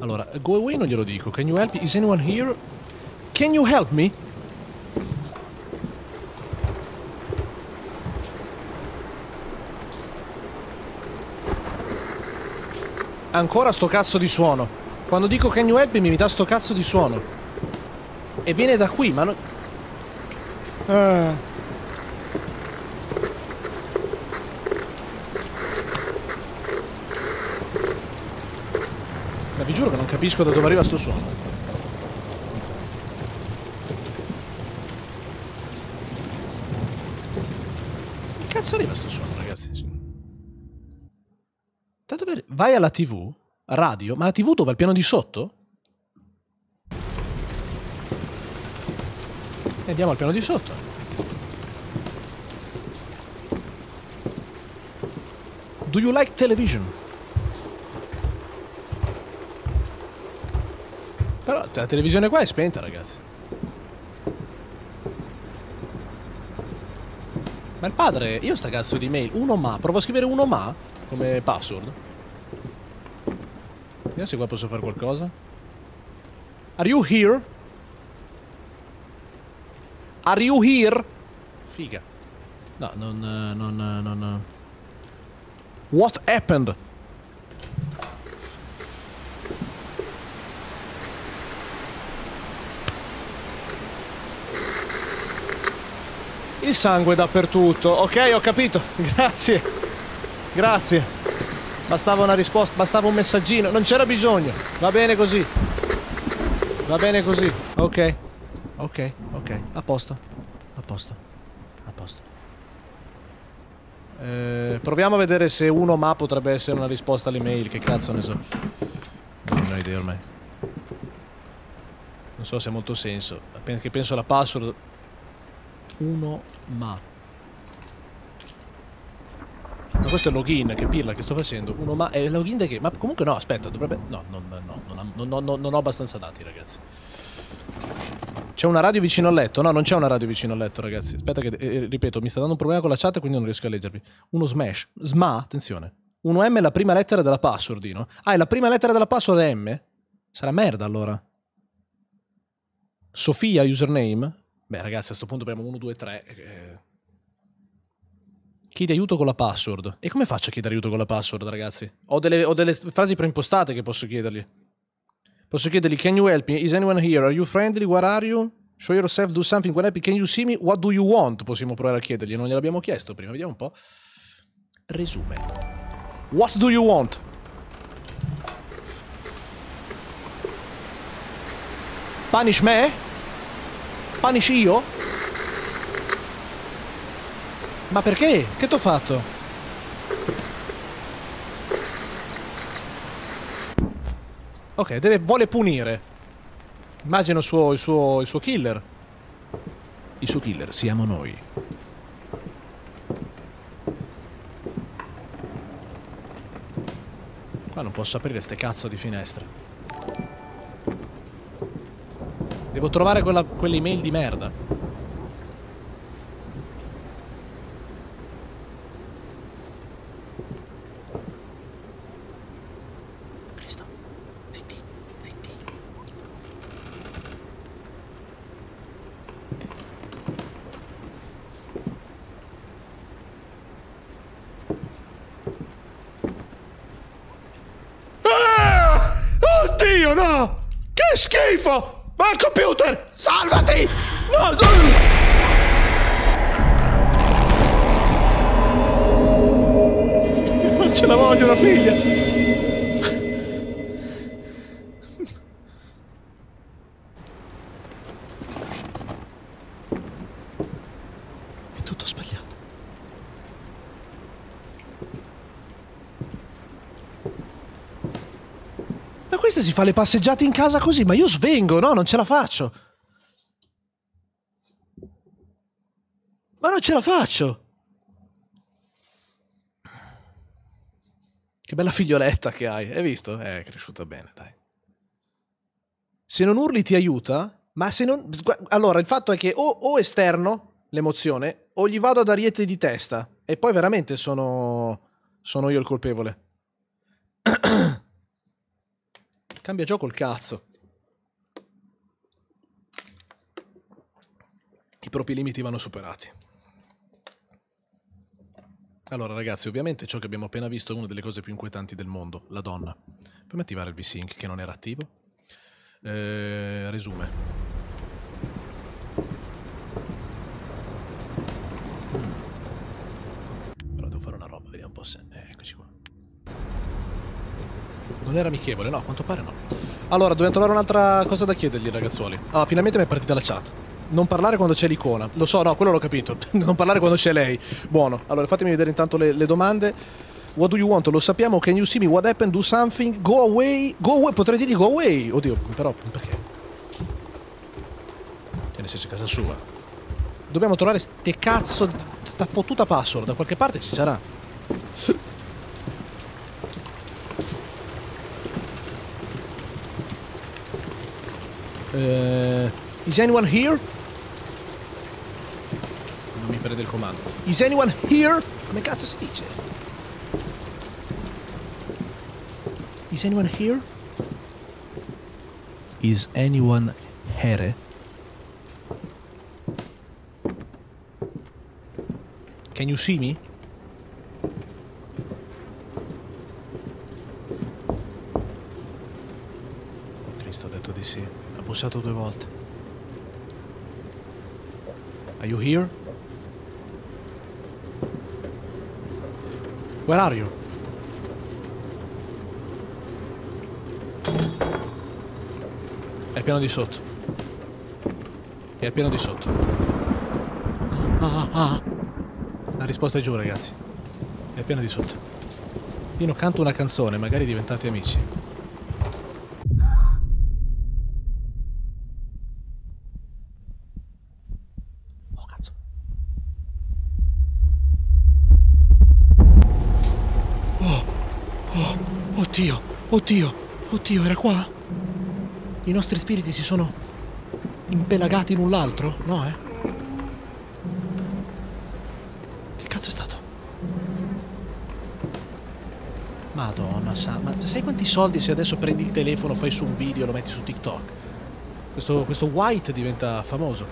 Allora, go away non glielo dico. Can you help? Is anyone here? Can you help me? Ancora sto cazzo di suono. Quando dico can you help me mi dà sto cazzo di suono. E viene da qui, ma non... Ah. vi giuro che non capisco da dove arriva sto suono. Che cazzo arriva sto suono, ragazzi? Da dove... Vai alla tv, radio, ma la tv dove? Al piano di sotto? E andiamo al piano di sotto. Do you like television? Però la televisione qua è spenta, ragazzi. Ma il padre, io sta cazzo di mail, uno ma, provo a scrivere uno ma come password. Vediamo se qua posso fare qualcosa. Are you here? Are you here? Figa. No, non, non, non... What happened? Il sangue dappertutto. Ok, ho capito. Grazie. Grazie. Bastava una risposta, bastava un messaggino. Non c'era bisogno. Va bene così. Va bene così. Ok. Ok, ok. A posto. A posto. A posto. Eh, proviamo a vedere se uno ma potrebbe essere una risposta all'email. Che cazzo ne so. Non ho idea ormai. Non so se ha molto senso. Appena penso alla password uno ma. Ma questo è il login, che pirla che sto facendo. Uno ma. È il login di che? Ma comunque no, aspetta, dovrebbe. No, no, no, no non, non, non, non ho abbastanza dati, ragazzi. C'è una radio vicino al letto? No, non c'è una radio vicino al letto, ragazzi. Aspetta che, eh, ripeto, mi sta dando un problema con la chat quindi non riesco a leggervi. Uno smash. SMA, attenzione. Uno M è la prima lettera della password, no? Ah, è la prima lettera della password è M? Sarà merda, allora. Sofia, username. Beh, ragazzi, a questo punto abbiamo 1, 2, 3. Chiedi aiuto con la password. E come faccio a chiedere aiuto con la password, ragazzi? Ho delle, ho delle frasi preimpostate che posso chiedergli. Posso chiedergli, can you help me? Is anyone here? Are you friendly? Where are you? Show yourself, do something when happy. Can you see me? What do you want? Possiamo provare a chiedergli. Non gliel'abbiamo chiesto prima. Vediamo un po'. Resume. What do you want? Punish me? Punish io? Ma perché? Che t'ho fatto? Ok, deve, vuole punire. Immagino suo, il, suo, il suo killer. Il suo killer siamo noi. Qua non posso aprire ste cazzo di finestre. Devo trovare quell'email di merda. Cristo, zitti, zitti. no! Che schifo! Ma il computer! Salvati! No! no. Non ce la voglio una figlia! È tutto sbagliato. Ma questa si fa le passeggiate in casa così, ma io svengo, no? Non ce la faccio. Ma non ce la faccio. Che bella figlioletta che hai, hai visto? Eh, è cresciuta bene, dai. Se non urli ti aiuta, ma se non... Allora, il fatto è che o, o esterno l'emozione, o gli vado ad ariete di testa. E poi veramente sono... sono io il colpevole. Cambia gioco il cazzo. I propri limiti vanno superati. Allora ragazzi, ovviamente ciò che abbiamo appena visto è una delle cose più inquietanti del mondo, la donna. Fammi attivare il V-Sync che non era attivo. Eh, resume. Mm. Però devo fare una roba, vediamo un po' se... Eh, eccoci qua. Non era amichevole, no, a quanto pare no. Allora, dobbiamo trovare un'altra cosa da chiedergli, ragazzuoli. Ah, finalmente mi è partita la chat. Non parlare quando c'è l'icona. Lo so, no, quello l'ho capito. non parlare quando c'è lei. Buono. Allora, fatemi vedere intanto le, le, domande. What do you want? Lo sappiamo. Can you see me? What happened? Do something? Go away? Go away? Potrei dirgli go away. Oddio, però perché? Cioè, nel senso, casa sua. Dobbiamo trovare ste cazzo. Sta fottuta password. Da qualche parte ci sarà. Uh, is anyone here? Non mi prende il comando. Is anyone here? Come cazzo si dice? Is anyone here? Is anyone here? Can you see me? Cristo, ho detto di sì. Bussato due volte. Are you here? Where are you? È pieno di sotto. È pieno di sotto. Ah, ah, ah. La risposta è giù, ragazzi. È pieno di sotto. Pino canto una canzone, magari diventate amici. Oddio, oddio, oddio, era qua? I nostri spiriti si sono impelagati l'un l'altro? No, eh? Che cazzo è stato? Madonna, sa, ma sai quanti soldi se adesso prendi il telefono, fai su un video e lo metti su TikTok? Questo, questo white diventa famoso.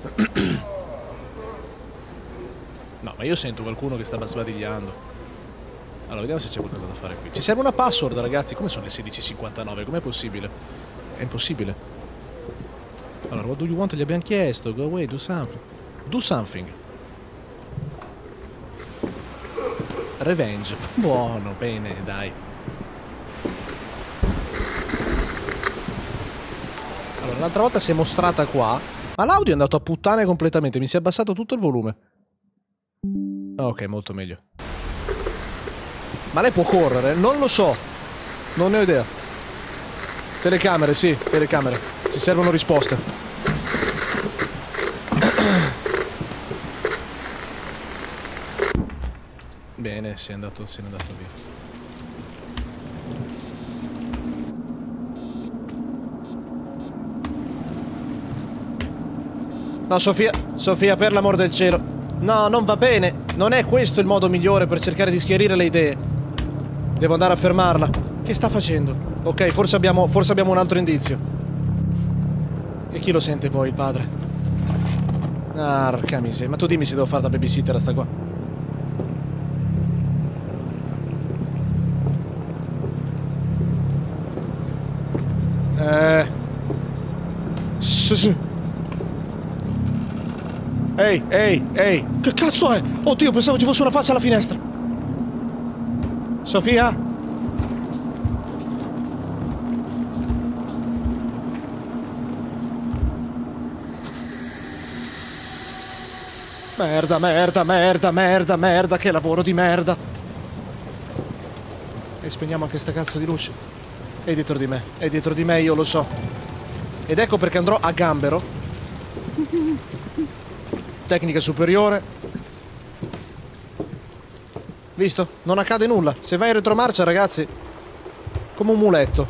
no, ma io sento qualcuno che sta sbadigliando. Allora, vediamo se c'è qualcosa da fare qui. Ci serve una password, ragazzi. Come sono le 16.59? Com'è possibile? È impossibile. Allora, what do you want? Gli abbiamo chiesto. Go away, do something. Do something. Revenge. Buono, bene, dai. Allora, l'altra volta si è mostrata qua. Ma l'audio è andato a puttane completamente. Mi si è abbassato tutto il volume. Ok, molto meglio. Ma lei può correre? Non lo so. Non ne ho idea. Telecamere, sì, telecamere. Ci servono risposte. Bene, si è andato, se n'è andato via. No, Sofia, Sofia, per l'amor del cielo. No, non va bene. Non è questo il modo migliore per cercare di schiarire le idee. Devo andare a fermarla. Che sta facendo? Ok, forse abbiamo, forse abbiamo un altro indizio. E chi lo sente poi, il padre? Arca miseria. Ma tu dimmi se devo fare da babysitter a sta qua. Eh... Sì, sì. Ehi, ehi, ehi. Che cazzo è? Oddio, pensavo ci fosse una faccia alla finestra. Sofia? Merda, merda, merda, merda, merda, che lavoro di merda. E spegniamo anche sta cazzo di luce. È dietro di me, è dietro di me, io lo so. Ed ecco perché andrò a gambero. Tecnica superiore. Visto? Non accade nulla. Se vai in retromarcia, ragazzi, come un muletto.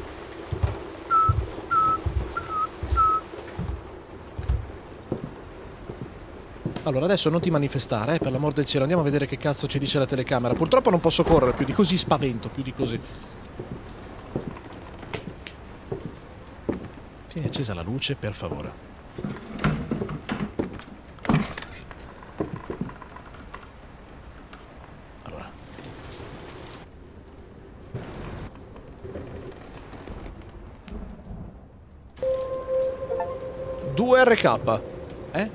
Allora, adesso non ti manifestare, eh, per l'amor del cielo. Andiamo a vedere che cazzo ci dice la telecamera. Purtroppo non posso correre più di così, spavento più di così. Tieni accesa la luce, per favore. 2RK. Eh?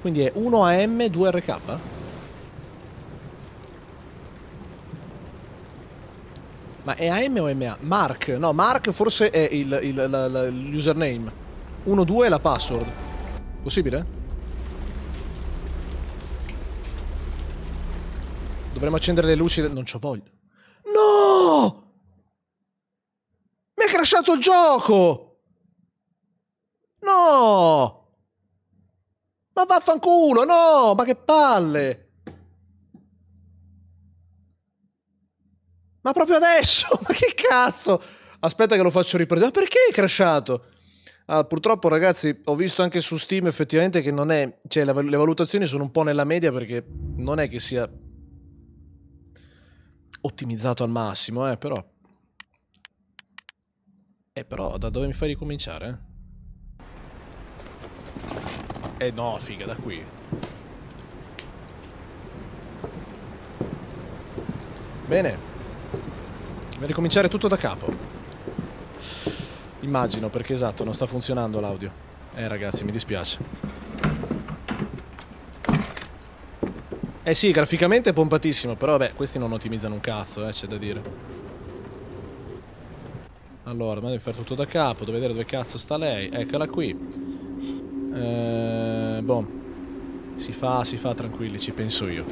Quindi è 1 AM 2RK? Ma è AM o MA? Mark, no, Mark forse è il, il la, la, l'username. 12 è la password. Possibile? Dovremmo accendere le luci. Non ci ho voglia. No! Mi ha crashato il gioco! Vaffanculo, no! Ma che palle! Ma proprio adesso? Ma che cazzo? Aspetta che lo faccio riprendere. Ma perché è crashato? Ah, purtroppo, ragazzi, ho visto anche su Steam effettivamente che non è... Cioè, le, valutazioni sono un po' nella media perché non è che sia ottimizzato al massimo, eh, però... Eh, però da dove mi fai ricominciare, eh? Eh no, figa, da qui. Bene. Devo ricominciare tutto da capo. Immagino, perché esatto, non sta funzionando l'audio. Eh ragazzi, mi dispiace. Eh sì, graficamente è pompatissimo, però vabbè, questi non ottimizzano un cazzo, eh, c'è da dire. Allora, devo fare tutto da capo, devo vedere dove cazzo sta lei. Eccola qui. Eh, boh. Si fa, si fa, tranquilli, ci penso io.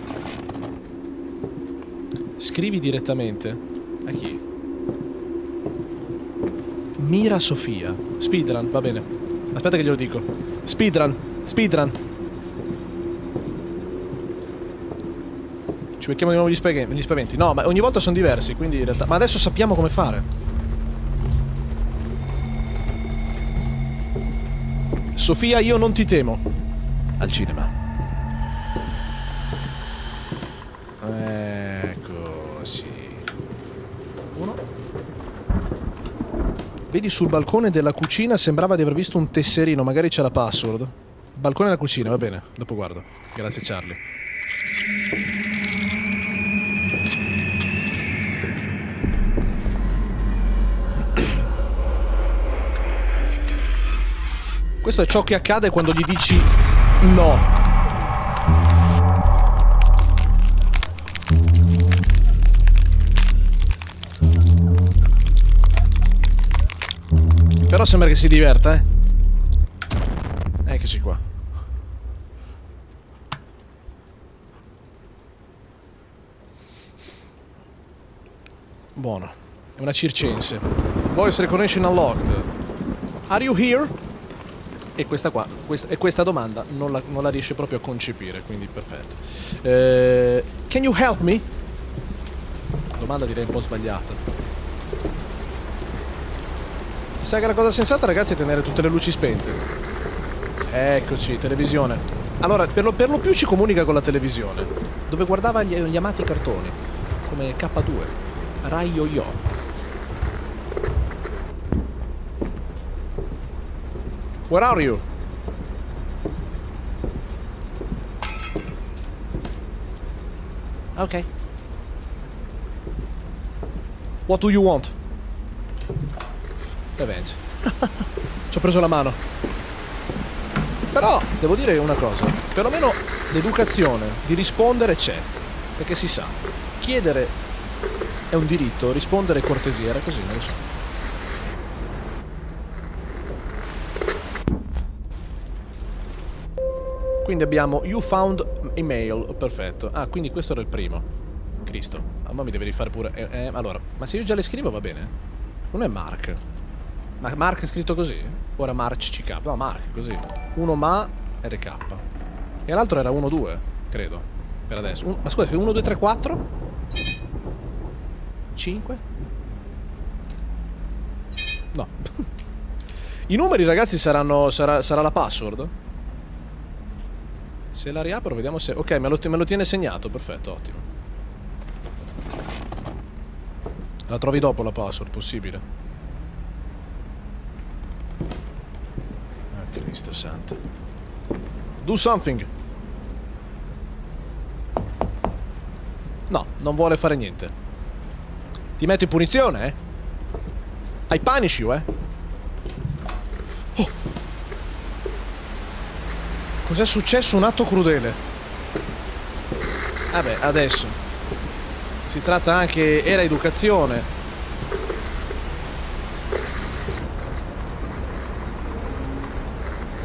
Scrivi direttamente. A chi? Mira Sofia. Speedrun, va bene. Aspetta che glielo dico. Speedrun, speedrun. Ci becchiamo di nuovo gli, gli spaventi. No, ma ogni volta sono diversi, quindi in realtà... Ma adesso sappiamo come fare. Sofia, io non ti temo. Al cinema. Eccoci. Uno. Vedi sul balcone della cucina sembrava di aver visto un tesserino, magari c'è la password. Balcone della cucina, va bene, dopo guardo. Grazie Charlie. Questo è ciò che accade quando gli dici no. Però sembra che si diverta, eh. Eccoci qua. Buono. È una circense. Voice recognition unlocked. Are you here? E questa qua, questa, e questa domanda non la, non la, riesce proprio a concepire, quindi perfetto. Eh, can you help me? Domanda direi un po' sbagliata. Sai che la cosa sensata, ragazzi, è tenere tutte le luci spente. Eccoci, televisione. Allora, per lo, per lo più ci comunica con la televisione, dove guardava gli, gli amati cartoni, come K2, Rai Yo-Yo. Where are you? Okay. What do you want? Revenge. Ci ho preso la mano. Però, devo dire una cosa. Perlomeno l'educazione di rispondere c'è. Perché si sa. Chiedere è un diritto, rispondere è cortesia. Era così, non lo so. Quindi abbiamo You found email, perfetto. Ah, quindi questo era il primo. Cristo. Ah, ma mi deve rifare pure... Eh, eh, allora, ma se io già le scrivo va bene? Non è Mark. Ma Mark è scritto così? Ora Mark CK. No, Mark, così. Uno ma RK. E l'altro era 1-2, credo. Per adesso. Un, ma scusa, 1, 2, 3, 4? 5? No. I numeri, ragazzi, saranno... Sarà, sarà la password? Se la riapro vediamo se... Ok, me lo, me lo tiene segnato, perfetto, ottimo. La trovi dopo la password, possibile. Ah, Cristo santo. Do something. No, non vuole fare niente. Ti metto in punizione, eh? I punish you, eh? Oh. Cos'è successo? Un atto crudele. Vabbè, adesso. Si tratta anche... Era educazione.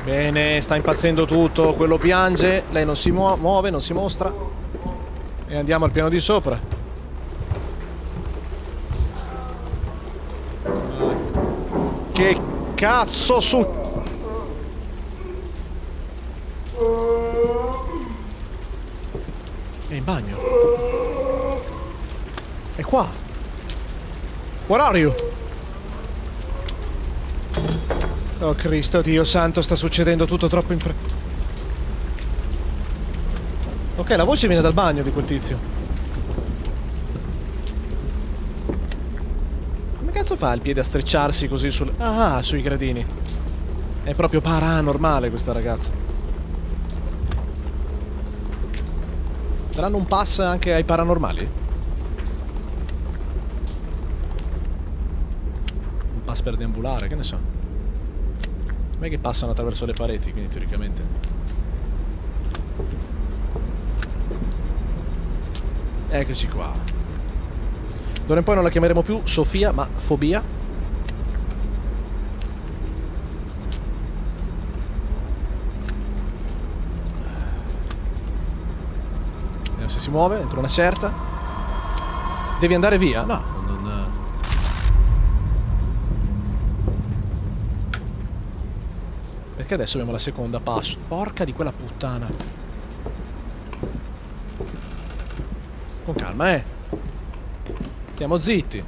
Bene, sta impazzendo tutto. Quello piange. Lei non si muove, non si mostra. E andiamo al piano di sopra. Che cazzo succede? È in bagno. È qua. Where are you? Oh Cristo, Dio santo, sta succedendo tutto troppo in fretta. Ok, la voce viene dal bagno di quel tizio. Come cazzo fa il piede a strecciarsi così sul... Ah, sui gradini. È proprio paranormale questa ragazza. Daranno un pass anche ai paranormali? Un pass per deambulare, che ne so. Non è che passano attraverso le pareti, quindi teoricamente. Eccoci qua. D'ora in poi non la chiameremo più Sofia, ma Fobia. Muove entro una certa. Devi andare via? No, non... Perché adesso abbiamo la seconda passo? Porca di quella puttana. Con calma, eh. Stiamo zitti.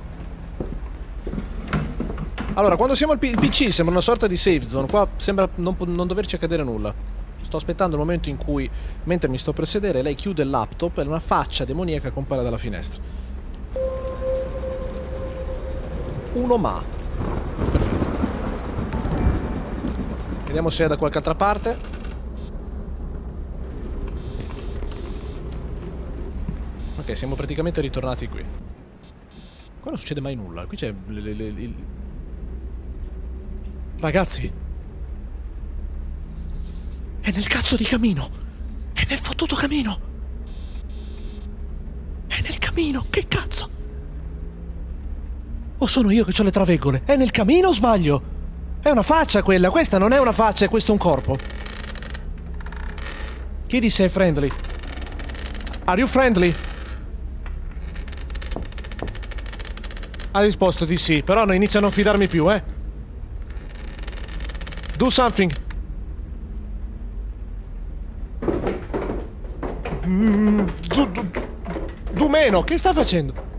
Allora, quando siamo al PC sembra una sorta di safe zone. Qua sembra non, non doverci accadere nulla. Sto aspettando il momento in cui, mentre mi sto per sedere, lei chiude il laptop e una faccia demoniaca compare dalla finestra. Uno ma. Perfetto. Vediamo se è da qualche altra parte. Ok, siamo praticamente ritornati qui. Qua non succede mai nulla. Qui c'è... Ragazzi, è nel cazzo di camino. È nel fottuto camino. È nel camino. Che cazzo? O sono io che ho le traveggole? È nel camino o sbaglio? È una faccia quella. Questa non è una faccia, è questo un corpo. Chiedi se è friendly. Are you friendly? Ha risposto di sì, però non inizio a non fidarmi più, eh. Do something. Mm, du, du, Dumeno, che sta facendo?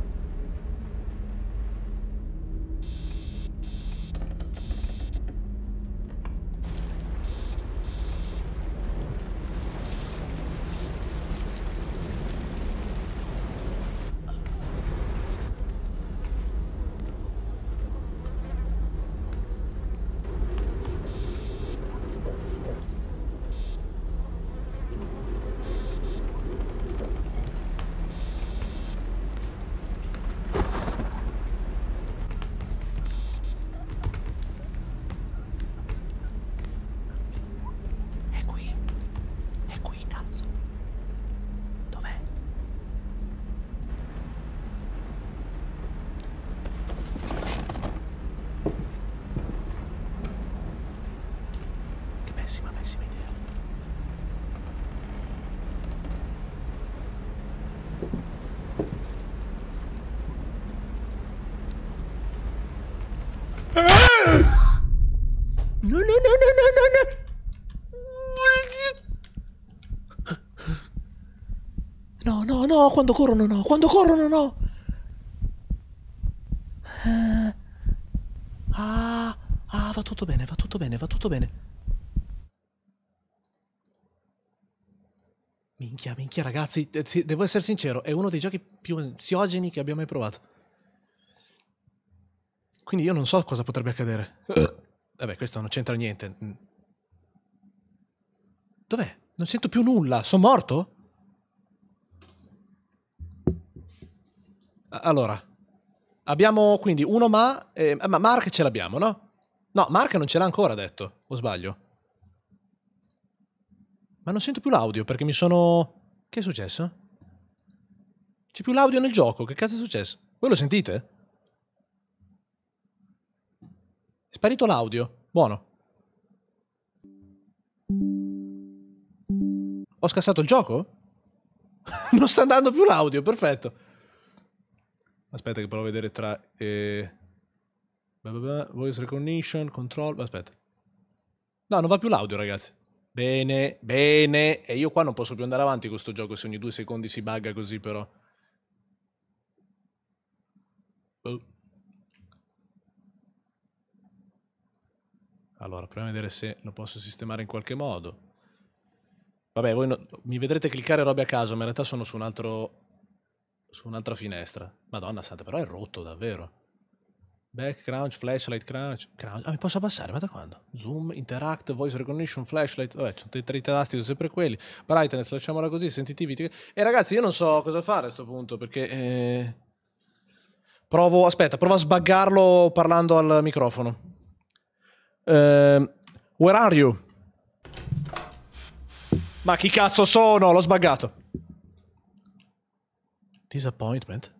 No, quando corrono no, quando corrono no. Eh. Ah, ah, va tutto bene, va tutto bene, va tutto bene. Minchia, minchia ragazzi, eh, devo essere sincero, è uno dei giochi più ansiogeni che abbia mai provato. Quindi io non so cosa potrebbe accadere. Vabbè, questo non c'entra niente. Dov'è? Non sento più nulla. Sono morto? Allora, abbiamo quindi uno ma... Eh, ma Mark ce l'abbiamo, no? No, Mark non ce l'ha ancora detto, o sbaglio? Ma non sento più l'audio perché mi sono... Che è successo? C'è più l'audio nel gioco, che cazzo è successo? Voi lo sentite? È sparito l'audio. Buono. Ho scassato il gioco? non sta andando più l'audio, perfetto. Aspetta che provo a vedere tra... Eh... Voice recognition, control... Aspetta. No, non va più l'audio, ragazzi. Bene, bene. E io qua non posso più andare avanti con questo gioco se ogni due secondi si bugga così, però. Oh. Allora, proviamo a vedere se lo posso sistemare in qualche modo. Vabbè, voi no, mi vedrete cliccare robe a caso, ma in realtà sono su un altro... su un'altra finestra. Madonna santa, però è rotto davvero. Back, crouch, flashlight, crouch, crouch. Ah, mi posso abbassare? Ma da quando? Zoom, interact, voice recognition, flashlight. Vabbè, sono i tre tasti, sono sempre quelli. Brightness, lasciamola così, sensitivity. E ragazzi, io non so cosa fare a questo punto, perché... Eh... Provo... Aspetta, provo a sbaggarlo parlando al microfono. Uh, where are you? Ma chi cazzo sono? L'ho sbaggato. Disappointment?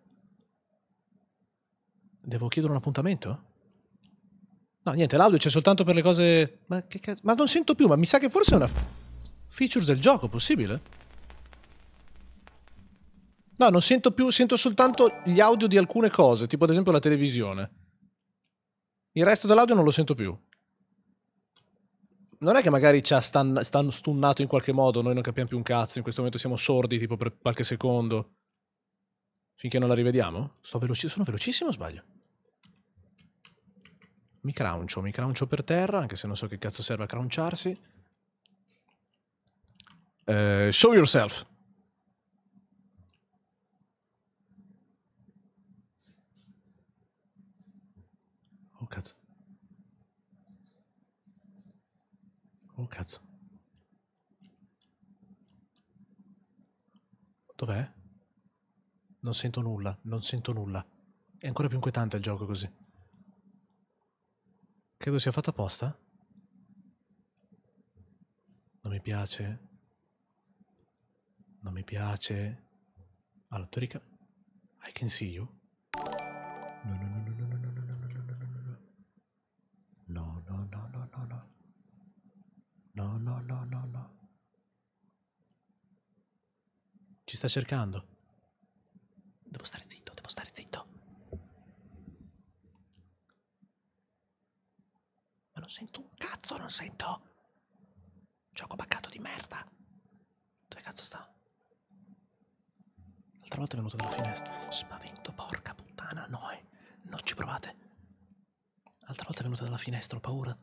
Devo chiedere un appuntamento? No, niente, l'audio c'è soltanto per le cose... Ma che cazzo? Ma non sento più, ma mi sa che forse è una... Features del gioco, possibile? No, non sento più, sento soltanto gli audio di alcune cose, tipo ad esempio la televisione. Il resto dell'audio non lo sento più non è che magari ci ha stan, stan stunnato in qualche modo, noi non capiamo più un cazzo, in questo momento siamo sordi tipo per qualche secondo. Finché non la rivediamo? Sto veloci sono velocissimo o sbaglio? Mi crauncio, mi crauncio per terra, anche se non so che cazzo serve a craunciarsi. Uh, show yourself. Oh cazzo. Oh cazzo. Dov'è? Non sento nulla, non sento nulla. È ancora più inquietante il gioco così. Credo sia fatto apposta. Non mi piace. Non mi piace. Allora, teorica. I can see you. No, no, no, no, no, no, no, no, no, no, no, no. No, no, no, no, no, no. No, no, no, no, no. Ci sta cercando. Devo stare zitto, devo stare zitto. Ma non sento un cazzo, non sento. Gioco baccato di merda. Dove cazzo sta? L'altra volta è venuto dalla finestra. Spavento, porca puttana. No, eh. Non ci provate. L'altra volta è venuta dalla finestra, ho paura.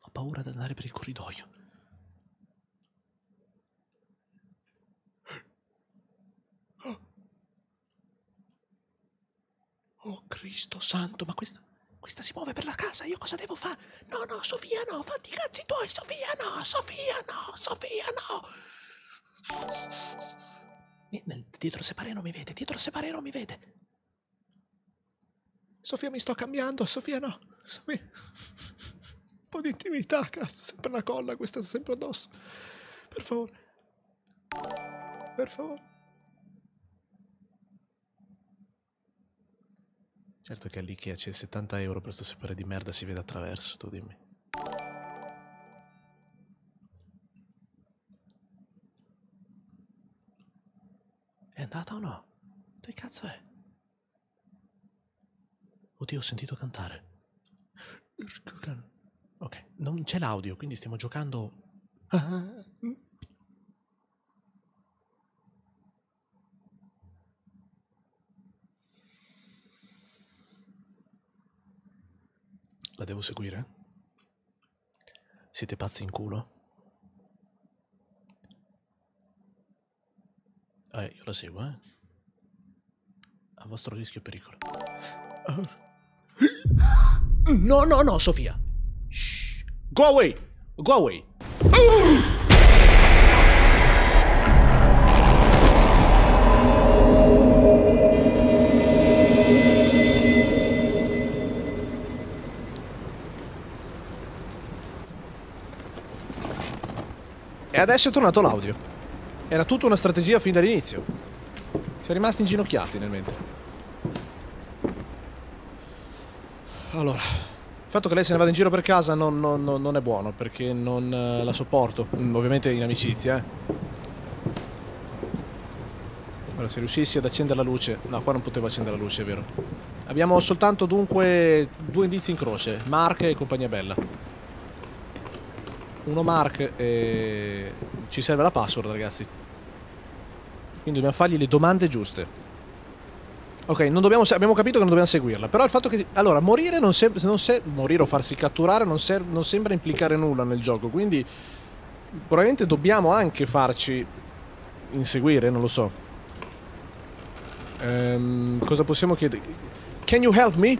Ho paura di andare per il corridoio. Oh Cristo santo, ma questa, questa si muove per la casa, io cosa devo fare? No, no, Sofia no, fatti i cazzi tuoi, Sofia no, Sofia no, Sofia no. Dietro il separeno mi vede, dietro il separeno mi vede. Sofia mi sto cambiando, Sofia no. Sofia. Un po' di intimità, cazzo, sempre una colla, questa sempre addosso. Per favore. Per favore. Certo che all'Ikea c'è 70 euro per questo sapere di merda si vede attraverso, tu dimmi. È andata o no? Dove cazzo è? Oddio, ho sentito cantare. Ok, non c'è l'audio, quindi stiamo giocando... La devo seguire? Siete pazzi in culo? Eh, io la seguo, eh. A vostro rischio e pericolo. No, no, no, Sofia. Shh. Go away. Go away. E adesso è tornato l'audio. Era tutta una strategia fin dall'inizio. Si è rimasti inginocchiati nel mentre. Allora, il fatto che lei se ne vada in giro per casa non, non- non- è buono perché non eh, la sopporto. Mm, ovviamente in amicizia, eh. Allora, se riuscissi ad accendere la luce... No, qua non potevo accendere la luce, è vero. Abbiamo soltanto dunque due indizi in croce. Mark e compagnia bella. Uno Mark e... Ci serve la password, ragazzi. Quindi dobbiamo fargli le domande giuste. Ok, dobbiamo, abbiamo capito che non dobbiamo seguirla. Però il fatto che. Allora, morire non sembra. Non se, morire o farsi catturare non, ser- non sembra implicare nulla nel gioco. Quindi. Probabilmente dobbiamo anche farci inseguire, non lo so. Ehm, cosa possiamo chiedere? Can you help me?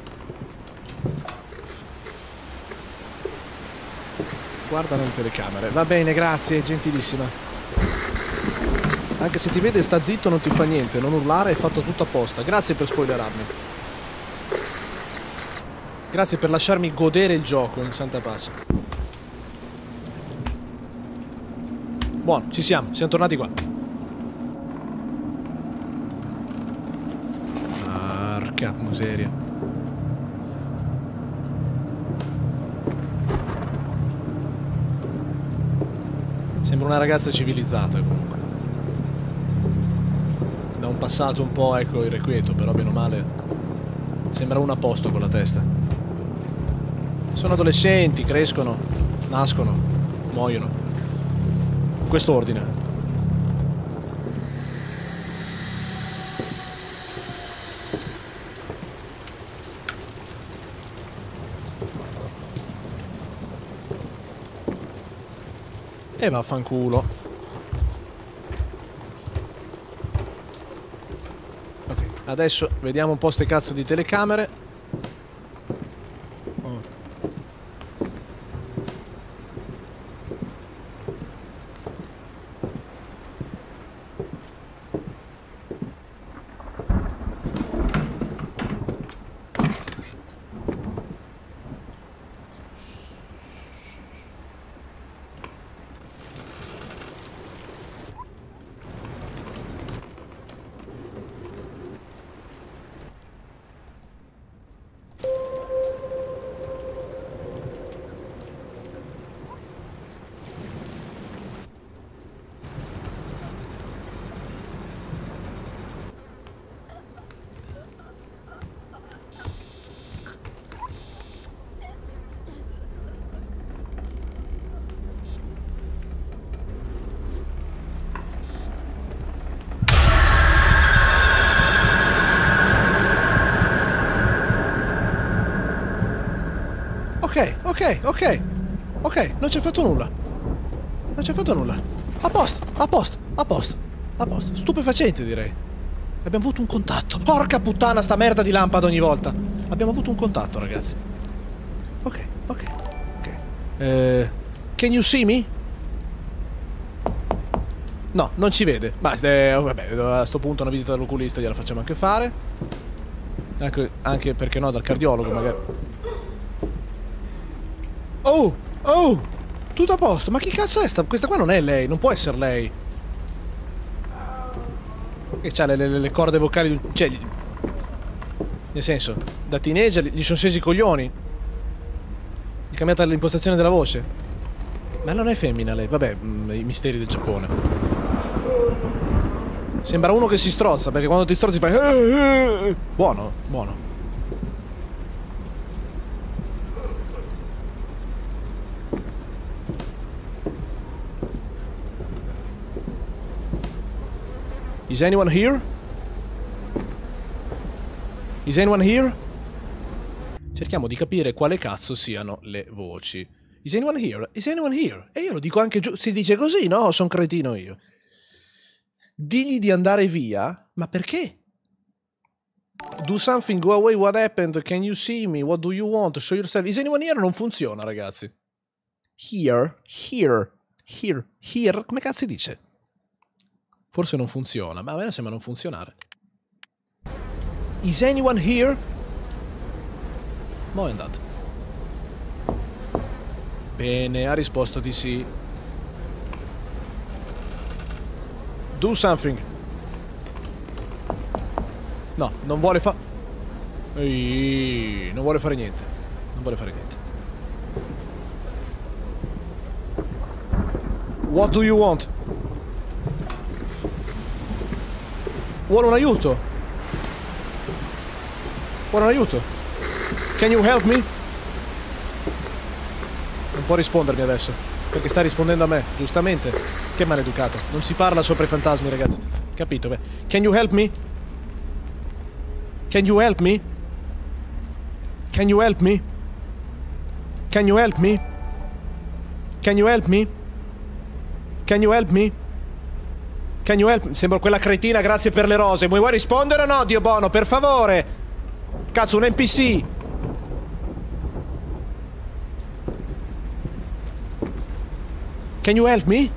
Guarda nelle telecamere. Va bene, grazie, gentilissima. Anche se ti vede sta zitto non ti fa niente, non urlare, è fatto tutto apposta. Grazie per spoilerarmi. Grazie per lasciarmi godere il gioco in santa pace. Buono, ci siamo, siamo tornati qua. Porca miseria. Sembra una ragazza civilizzata comunque. Da un passato un po' ecco irrequieto, però bene o male sembra un a posto con la testa. Sono adolescenti, crescono, nascono, muoiono. In quest'ordine. E vaffanculo. Ok, adesso vediamo un po' ste cazzo di telecamere. Oh. Ok, ok, non ci ha fatto nulla. Non ci ha fatto nulla. A posto, a posto, a posto, a posto. Stupefacente direi. Abbiamo avuto un contatto. Porca puttana sta merda di lampada ogni volta. Abbiamo avuto un contatto, ragazzi. Ok, ok, ok. Eh, can you see me? No, non ci vede. Ma eh, vabbè, a sto punto una visita dall'oculista gliela facciamo anche fare. Anche, anche perché no, dal cardiologo magari. Oh, oh, tutto a posto. Ma chi cazzo è sta? Questa qua non è lei, non può essere lei. Che c'ha le, le- le corde vocali di un... Cioè, gli- nel senso, da teenager gli sono scesi i coglioni. Gli è cambiata l'impostazione della voce. Ma non è femmina lei, vabbè, mm, i misteri del Giappone. Sembra uno che si strozza, perché quando ti strozzi fai... "Eh, Buono, buono. Is anyone here? Is anyone here? Cerchiamo di capire quale cazzo siano le voci. Is anyone here? Is anyone here? E io lo dico anche giù. Si dice così, no? Sono cretino io. Digli di andare via? Ma perché? Do something, go away, what happened? Can you see me? What do you want? Show yourself. Is anyone here? Non funziona, ragazzi. Here, here, here, here. Come cazzo si dice? Forse non funziona, ma a me sembra non funzionare. Is anyone here? Mo' è andato. Bene, ha risposto di sì. Do something. No, non vuole fare... Non vuole fare niente. Non vuole fare niente. What do you want? Vuole un aiuto? Vuole un aiuto? Can you help me? Non può rispondermi adesso. Perché sta rispondendo a me, giustamente. Che maleducato. Non si parla sopra i fantasmi, ragazzi. Capito? Beh. Can you help me? Can you help me? Can you help me? Can you help me? Can you help me? Can you help me? Can you help? Sembro quella cretina, grazie per le rose. Vuoi rispondere o no, Dio Bono? Per favore! Cazzo, un NPC! Can you help me?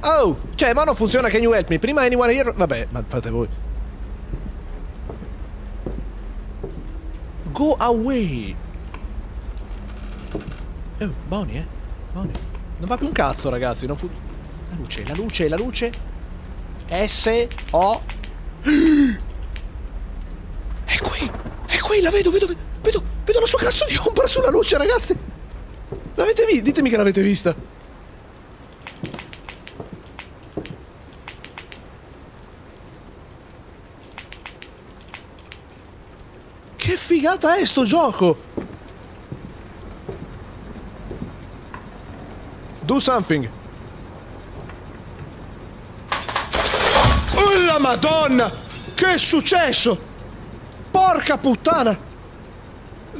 Oh! Cioè, ma non funziona Can you help me? Prima anyone here... Vabbè, ma fate voi. Go away! Oh, Bonnie, eh? Bonnie. Non va più un cazzo, ragazzi. Non fu... La luce, la luce, la luce. S, O... È qui! È qui, la vedo, vedo, vedo, vedo la sua cazzo di ombra sulla luce, ragazzi! L'avete vista? Ditemi che l'avete vista. Che figata è sto gioco! Do something. Oh la madonna! Che è successo? Porca puttana!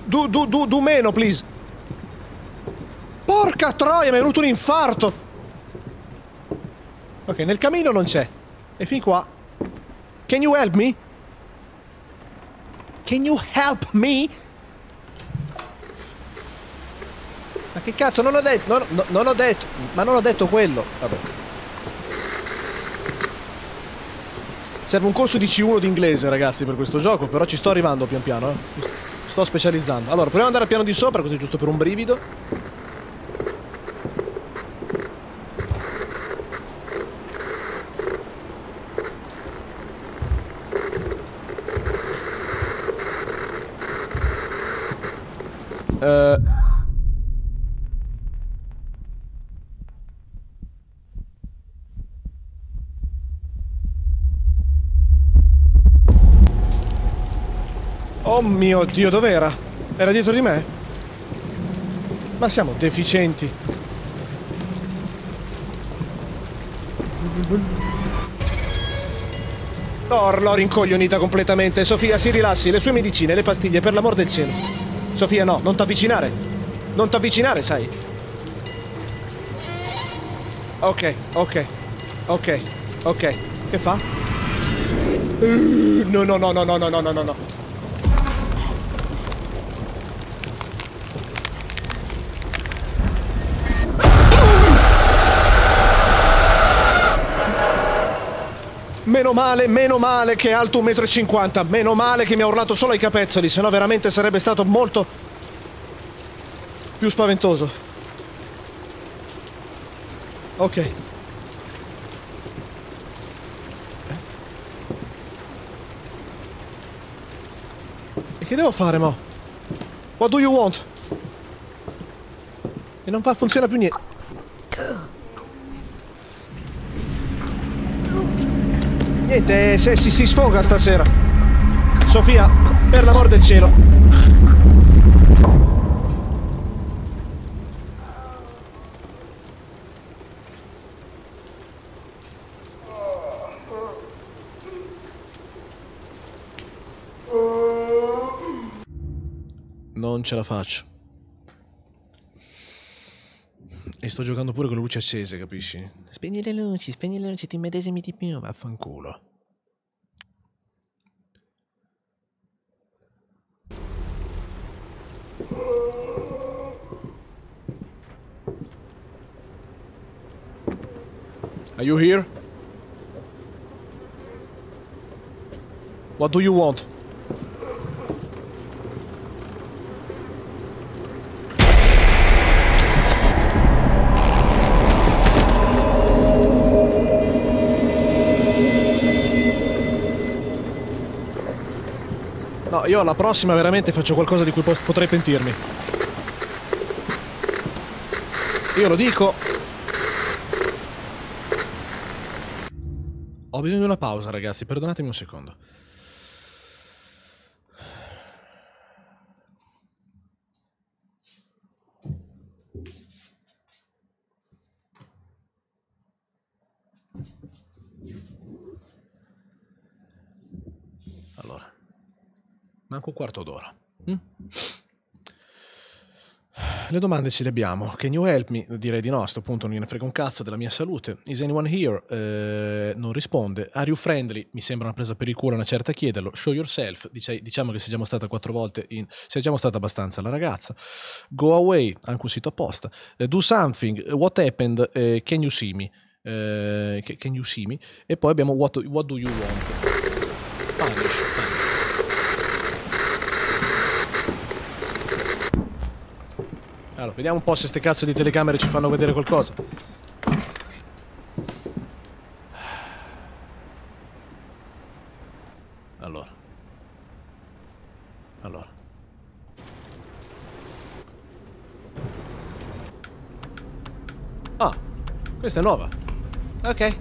Do, do, do, do meno, please. Porca troia, mi è venuto un infarto! Ok, nel camino non c'è. E fin qua. Can you help me? Can you help me? Ma che cazzo, non ho detto... Non, no, non ho detto... Ma non ho detto quello. Vabbè. Serve un corso di C1 di inglese, ragazzi, per questo gioco, però ci sto arrivando pian piano, eh. Sto specializzando. Allora, proviamo ad andare al piano di sopra, così giusto per un brivido. Uh... Oh mio Dio, dov'era? Era dietro di me? Ma siamo deficienti. Oh, l'ho rincoglionita completamente. Sofia, si rilassi, le sue medicine, le pastiglie, per l'amor del cielo. Sofia, no, non t'avvicinare. Non t'avvicinare, sai. Ok, ok, ok, ok. Che fa? no, no, no, no, no, no, no, no, no. Meno male, meno male che è alto 1,50 m. Meno male che mi ha urlato solo ai capezzoli, sennò veramente sarebbe stato molto più spaventoso. Ok. E che devo fare, mo? What do you want? E non fa, funziona più niente. Niente, se si, si sfoga stasera. Sofia, per l'amor del cielo. Non ce la faccio. E sto giocando pure con le luci accese, capisci? Spegni le luci, spegni le luci, ti medesimi di più, vaffanculo. Are you here? What do you want? No, io alla prossima veramente faccio qualcosa di cui potrei pentirmi. Io lo dico. Ho bisogno di una pausa, ragazzi, perdonatemi un secondo. Allora, manco un quarto d'ora. Mm? Le domande ce le abbiamo. Can you help me? Direi di no, a questo punto non gliene frega un cazzo della mia salute. Is anyone here? Eh, non risponde. Are you friendly? Mi sembra una presa per il culo una certa chiederlo. Show yourself. Dice, diciamo che sei già mostrata quattro volte. In, sei già mostrata abbastanza la ragazza. Go away. Anche un sito apposta. Uh, do something. What happened? Uh, can you see me? Uh, can you see me? E poi abbiamo what, what do you want? Punish. Allora, vediamo un po' se queste cazzo di telecamere ci fanno vedere qualcosa. Allora. Allora. Ah, questa è nuova. Ok.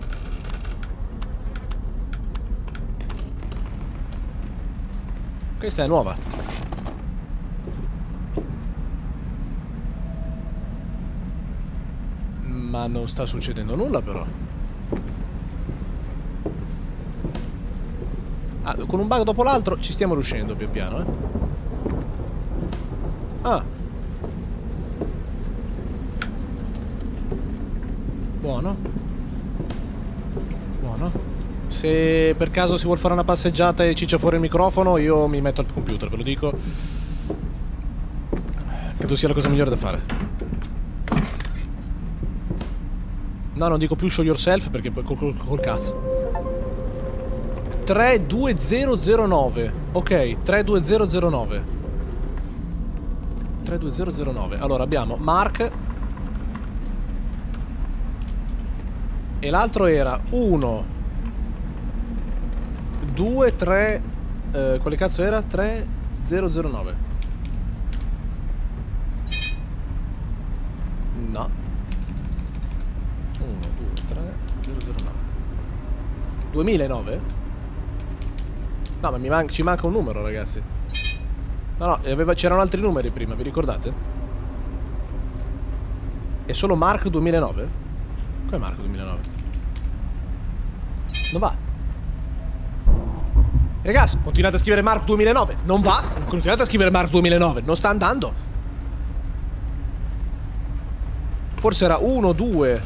Questa è nuova. Ma non sta succedendo nulla però. Ah, con un bug dopo l'altro ci stiamo riuscendo pian piano, eh. Ah. Buono. Buono. Se per caso si vuole fare una passeggiata e ciccia fuori il microfono, io mi metto al computer, ve lo dico. Credo sia la cosa migliore da fare. No, non dico più show yourself perché col, col, col cazzo. 32009. Ok, 32009. 32009. Allora abbiamo Mark. E l'altro era 1 2 3 eh, quale cazzo era? 3009. No. 2009? No, ma man ci manca un numero, ragazzi. No, no, c'erano altri numeri prima, vi ricordate? È solo Mark 2009? Come Mark 2009? Non va. Ragazzi, continuate a scrivere Mark 2009. Non va. Continuate a scrivere Mark 2009. Non sta andando. Forse era 1, 2,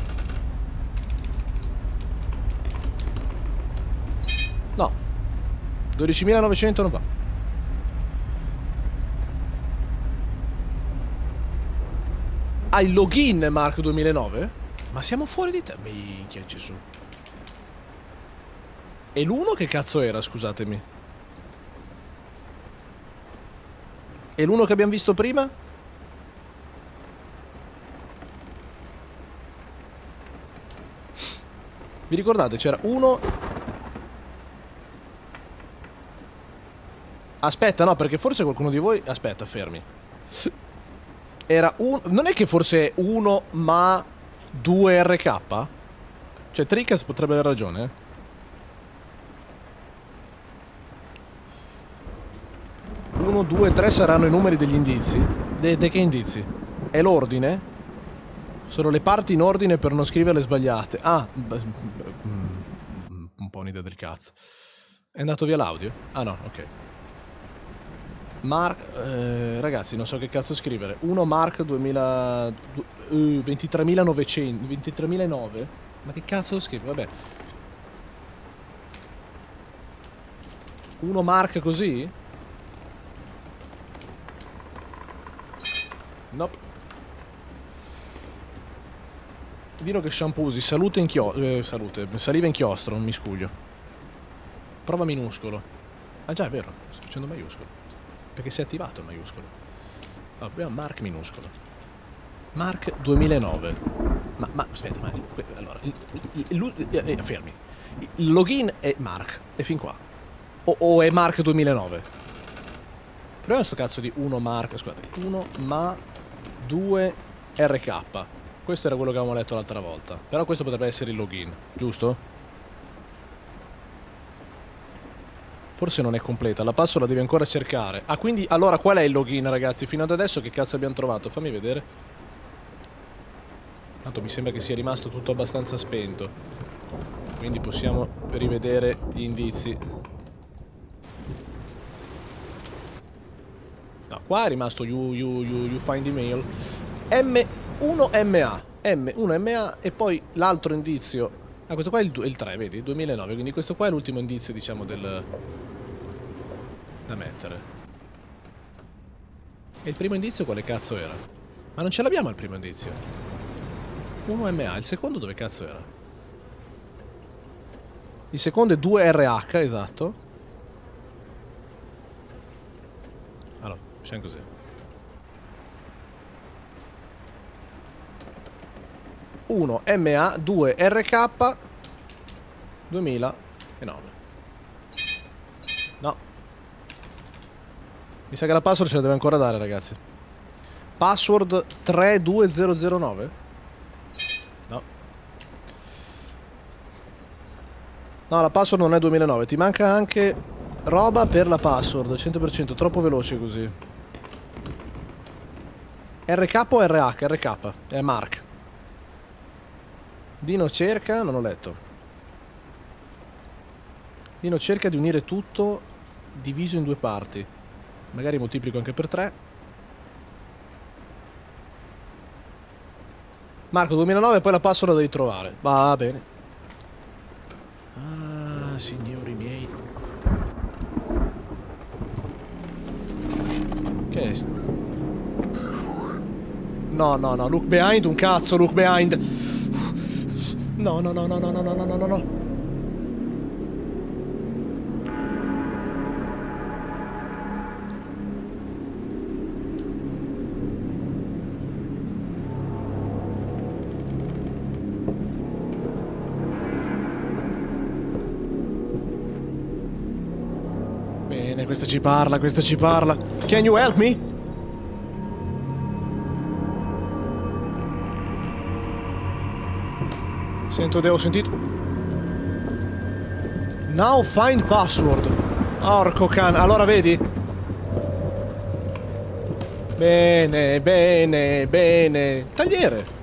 12.900 non va. Hai il login Mark 2009? Ma siamo fuori di te. Minchia Gesù. E l'uno che cazzo era, scusatemi? E l'uno che abbiamo visto prima? Vi ricordate? C'era uno Aspetta, no, perché forse qualcuno di voi... Aspetta, fermi. Era un... Non è che forse è uno ma 2 RK? Cioè, Tricas potrebbe aver ragione, eh? Uno, due, tre saranno i numeri degli indizi. De, de che indizi? È l'ordine? Sono le parti in ordine per non scriverle sbagliate. Ah, un po' un'idea del cazzo. È andato via l'audio? Ah no, ok. Mark... Eh, ragazzi, non so che cazzo scrivere. 1 Mark 2000... Uh, 23.900... 23.009? Ma che cazzo lo scrivo? Vabbè. 1 Mark così? Nope. Vino che shampoo usi, salute inchiostro, eh, salute, saliva inchiostro, non mi scuglio. Prova minuscolo. Ah già, è vero, sto facendo maiuscolo. Perché si è attivato il maiuscolo. Allora, prima Mark minuscolo. Mark 2009. Ma, ma aspetta, ma allora, il, il, il, eh, eh, fermi. Il login è Mark, e fin qua. O, o è Mark 2009? Proviamo sto cazzo di 1 Mark, scusate, 1 ma 2 RK. Questo era quello che avevamo letto l'altra volta. Però questo potrebbe essere il login, giusto? Forse non è completa, la password la devi ancora cercare. Ah, quindi, allora qual è il login, ragazzi? Fino ad adesso che cazzo abbiamo trovato? Fammi vedere. Tanto mi sembra che sia rimasto tutto abbastanza spento. Quindi possiamo rivedere gli indizi. No, qua è rimasto you, you, you, you find email. M1MA. M1MA e poi l'altro indizio. Ah, questo qua è il, il 3, vedi? 2009. Quindi questo qua è l'ultimo indizio, diciamo, del... Da mettere. E il primo indizio quale cazzo era? Ma non ce l'abbiamo il primo indizio. 1MA. Il secondo dove cazzo era? Il secondo è 2RH, esatto. Facciamo così. Uno MA, 2 RK 2009. No. Mi sa che la password ce la deve ancora dare, ragazzi. Password 32009? No. No, la password non è 2009. Ti manca anche roba per la password. 100%, troppo veloce così. RK o RH? RK. È Mark. Dino cerca... Non ho letto. Dino cerca di unire tutto diviso in due parti. Magari moltiplico anche per tre. Marco 2009 poi la password la devi trovare. Va bene. Ah, signori miei. Che è No, no, no, look behind, un cazzo, look behind. No, no, no, no, no, no, no, no, no, no. Ci parla, questa ci parla. Can you help me? Sento, devo sentito. Now find password. Orco can. Allora vedi? Bene, bene, bene. Tagliere.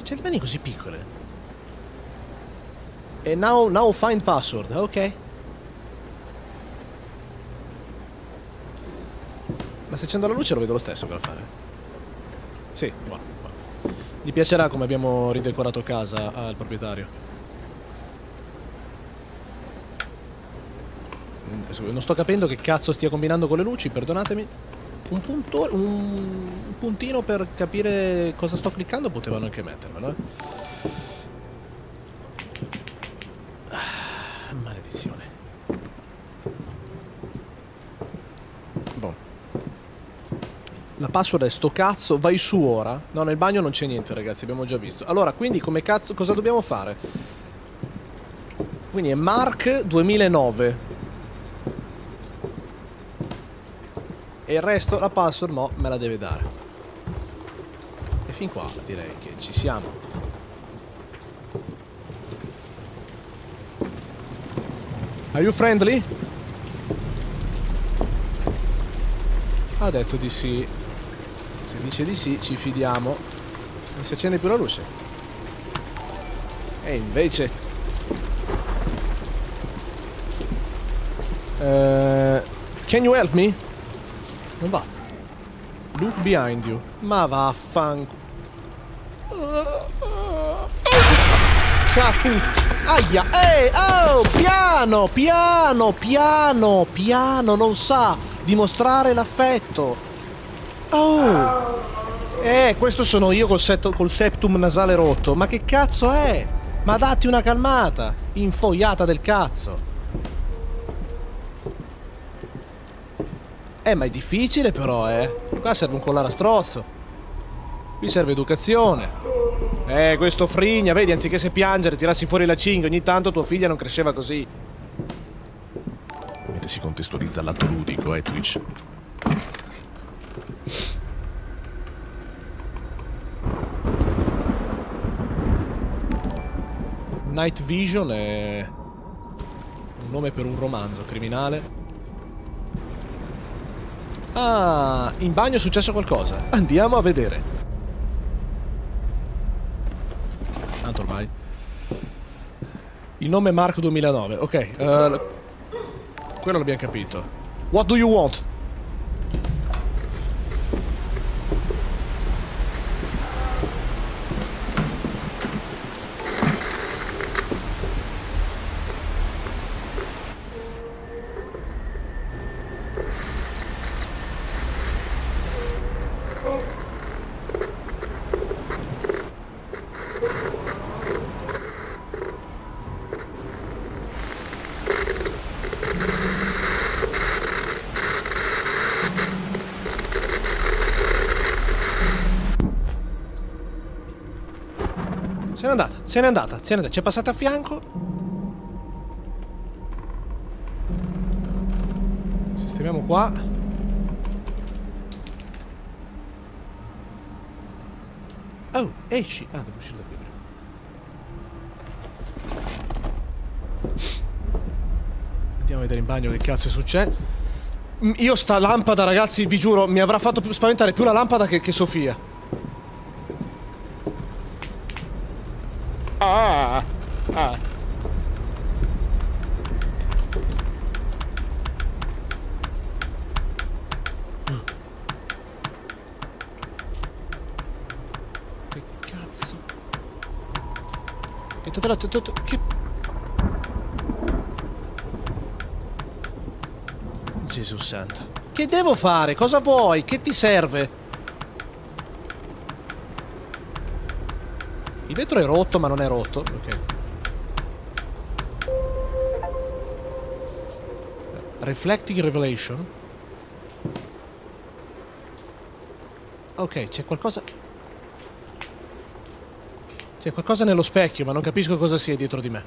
C'è le mani così piccole. E now, now find password. Ok. Ma se accendo la luce lo vedo lo stesso per fare. Sì, buono. Gli piacerà come abbiamo ridecorato casa al proprietario. Mm, non sto capendo che cazzo stia combinando con le luci, perdonatemi. Un, punto, un puntino per capire cosa sto cliccando potevano anche mettermelo, eh. La password è sto cazzo, vai su ora. No, nel bagno non c'è niente, ragazzi, abbiamo già visto. Allora, quindi come cazzo, cosa dobbiamo fare? Quindi è Mark 2009. E il resto, la password, mo, me la deve dare. E fin qua direi che ci siamo. Are you friendly? Ha detto di sì. Se dice di sì, ci fidiamo. Non si accende più la luce. E invece... Eh, Can you help me? Non va. Look behind you. Ma vaffanculo. Caput. Aia. Ehi, oh, piano, piano, piano, piano. Non sa dimostrare l'affetto. Oh. Eh, questo sono io col, setto, col septum nasale rotto. Ma che cazzo è? Ma datti una calmata. Infoiata del cazzo. Eh, ma è difficile però, eh. Qua serve un collare a strozzo. Qui serve educazione. Eh, questo frigna, vedi, anziché se piangere, tirassi fuori la cinghia, ogni tanto tua figlia non cresceva così. Mentre si contestualizza l'atto ludico, eh, Twitch. Night Vision è un nome per un romanzo criminale. Ah, in bagno è successo qualcosa. Andiamo a vedere. Tanto ormai. Il nome è Mark 2009. Ok, uh, quello l'abbiamo capito. What do you want? N'è andata, se n'è andata, se n'è andata. Ci è passata a fianco. Sistemiamo qua. Oh, esci. Ah, devo uscire da qui. Andiamo a vedere in bagno che cazzo è successo. Mm, Io sta lampada, ragazzi, vi giuro, mi avrà fatto spaventare più la lampada che, che Sofia. Ah, ah. Che cazzo? Do- Che... Gesù santo. Che devo fare? Cosa vuoi? Che ti serve? Il vetro è rotto, ma non è rotto. Ok. Reflecting Revelation. Ok, c'è qualcosa... C'è qualcosa nello specchio, ma non capisco cosa sia dietro di me.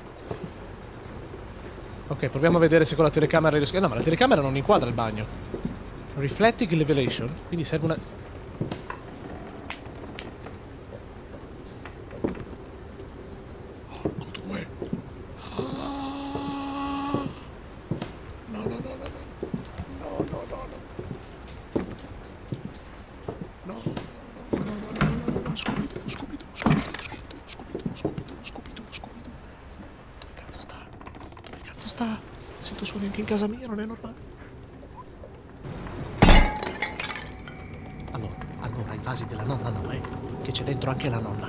Ok, proviamo a vedere se con la telecamera riesco... eh, No, ma la telecamera non inquadra il bagno. Reflecting Revelation. Quindi serve una... Dove cazzo sta? Dove cazzo sta? Sento suoni anche in casa mia, non è normale. Allora, allora, i vasi della nonna no, eh? Che c'è dentro anche la nonna.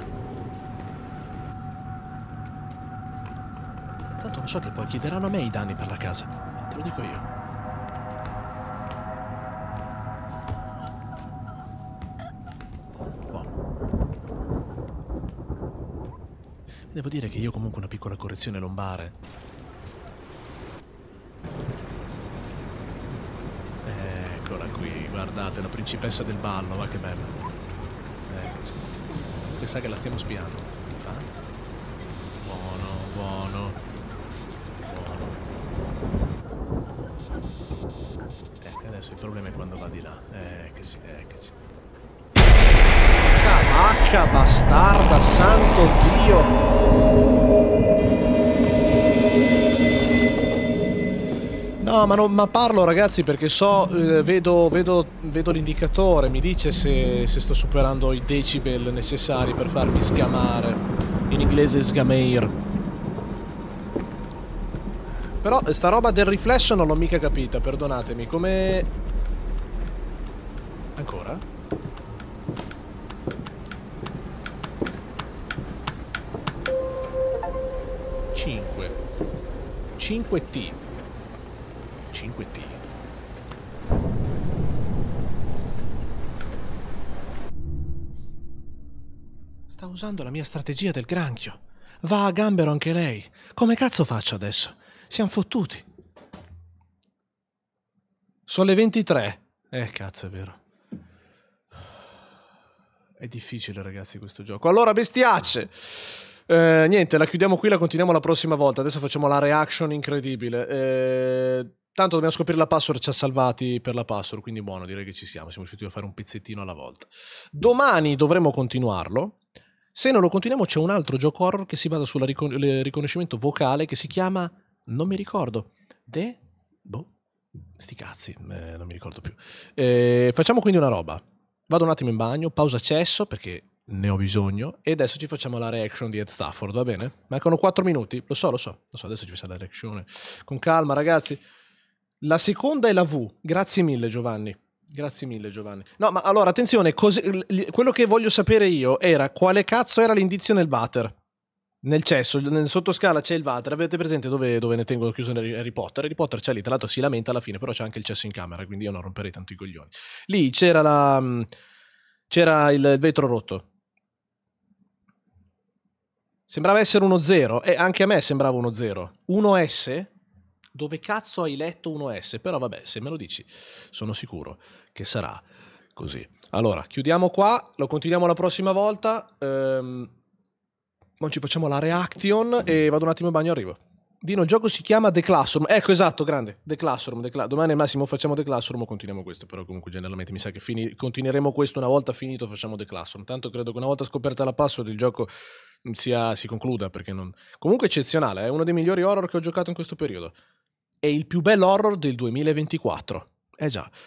Tanto lo so chiederanno a me i danni per la casa. Te lo dico io. Devo dire che io comunque una piccola correzione lombare. Eccola qui, guardate, la principessa del ballo, va che bella. Ecco, sì. Comunque sa che la stiamo spiando. Che fa? Buono, buono. Buono. Ecco, adesso il problema è là. Eh, sì, eh, che sì. Vacca bastarda, santo Dio! No, ma, non- ma parlo ragazzi perché so, eh, vedo, vedo- vedo l'indicatore, mi dice se, se sto superando i decibel necessari per farmi sgamare. In inglese sgameir. Però sta roba del riflesso non l'ho mica capita, perdonatemi. Come... Ancora? Cinque. 5T. 5T. Sta usando la mia strategia del granchio. Va a gambero anche lei. Come cazzo faccio adesso? Siamo fottuti. Sono le 23. Eh, cazzo, è vero. È difficile, ragazzi, questo gioco. Allora, bestiacce! Eh, niente, la chiudiamo qui, la continuiamo la prossima volta. Adesso facciamo la reaction incredibile. Eh, tanto dobbiamo scoprire la password, ci ha salvati per la password, quindi buono, direi che ci siamo. Siamo riusciti a fare un pezzettino alla volta. Domani dovremo continuarlo. Se non lo continuiamo c'è un altro gioco horror che si basa sul ricon- riconoscimento vocale che si chiama non mi ricordo. De? Boh. Sti cazzi, eh, non mi ricordo più. Eh, facciamo quindi una roba. Vado un attimo in bagno, pausa cesso perché ne ho bisogno e adesso ci facciamo la reaction di Ed Stafford, va bene? Mancano 4 minuti, lo so, lo so, lo so, adesso ci facciamo la reaction. Con calma ragazzi. La seconda è la V, grazie mille Giovanni. Grazie mille Giovanni. No, ma allora attenzione, cos- quello che voglio sapere io era quale cazzo era l'indizio nel water nel cesso, nel sottoscala c'è il water. Avete presente dove, dove ne tengo chiuso Harry Potter? Harry Potter c'è lì, tra l'altro si lamenta alla fine, però c'è anche il cesso in camera, quindi io non romperei tanto i coglioni. Lì c'era la. Mm, c'era il vetro rotto. Sembrava essere uno 0, e anche a me sembrava uno 0. 1S? Dove cazzo hai letto 1S? Però vabbè, se me lo dici, sono sicuro che sarà così. Allora, chiudiamo qua, lo continuiamo la prossima volta. Ehm Oggi facciamo la reaction e vado un attimo in bagno e arrivo. Dino, il gioco si chiama The Classroom. Ecco, esatto, grande. The Classroom. The Cla- Domani al massimo facciamo The Classroom o continuiamo questo. Però comunque generalmente mi sa che fini- continueremo questo una volta finito facciamo The Classroom. Tanto credo che una volta scoperta la password il gioco sia, si concluda perché non... Comunque eccezionale, è uno dei migliori horror che ho giocato in questo periodo. È il più bel horror del 2024. Eh già.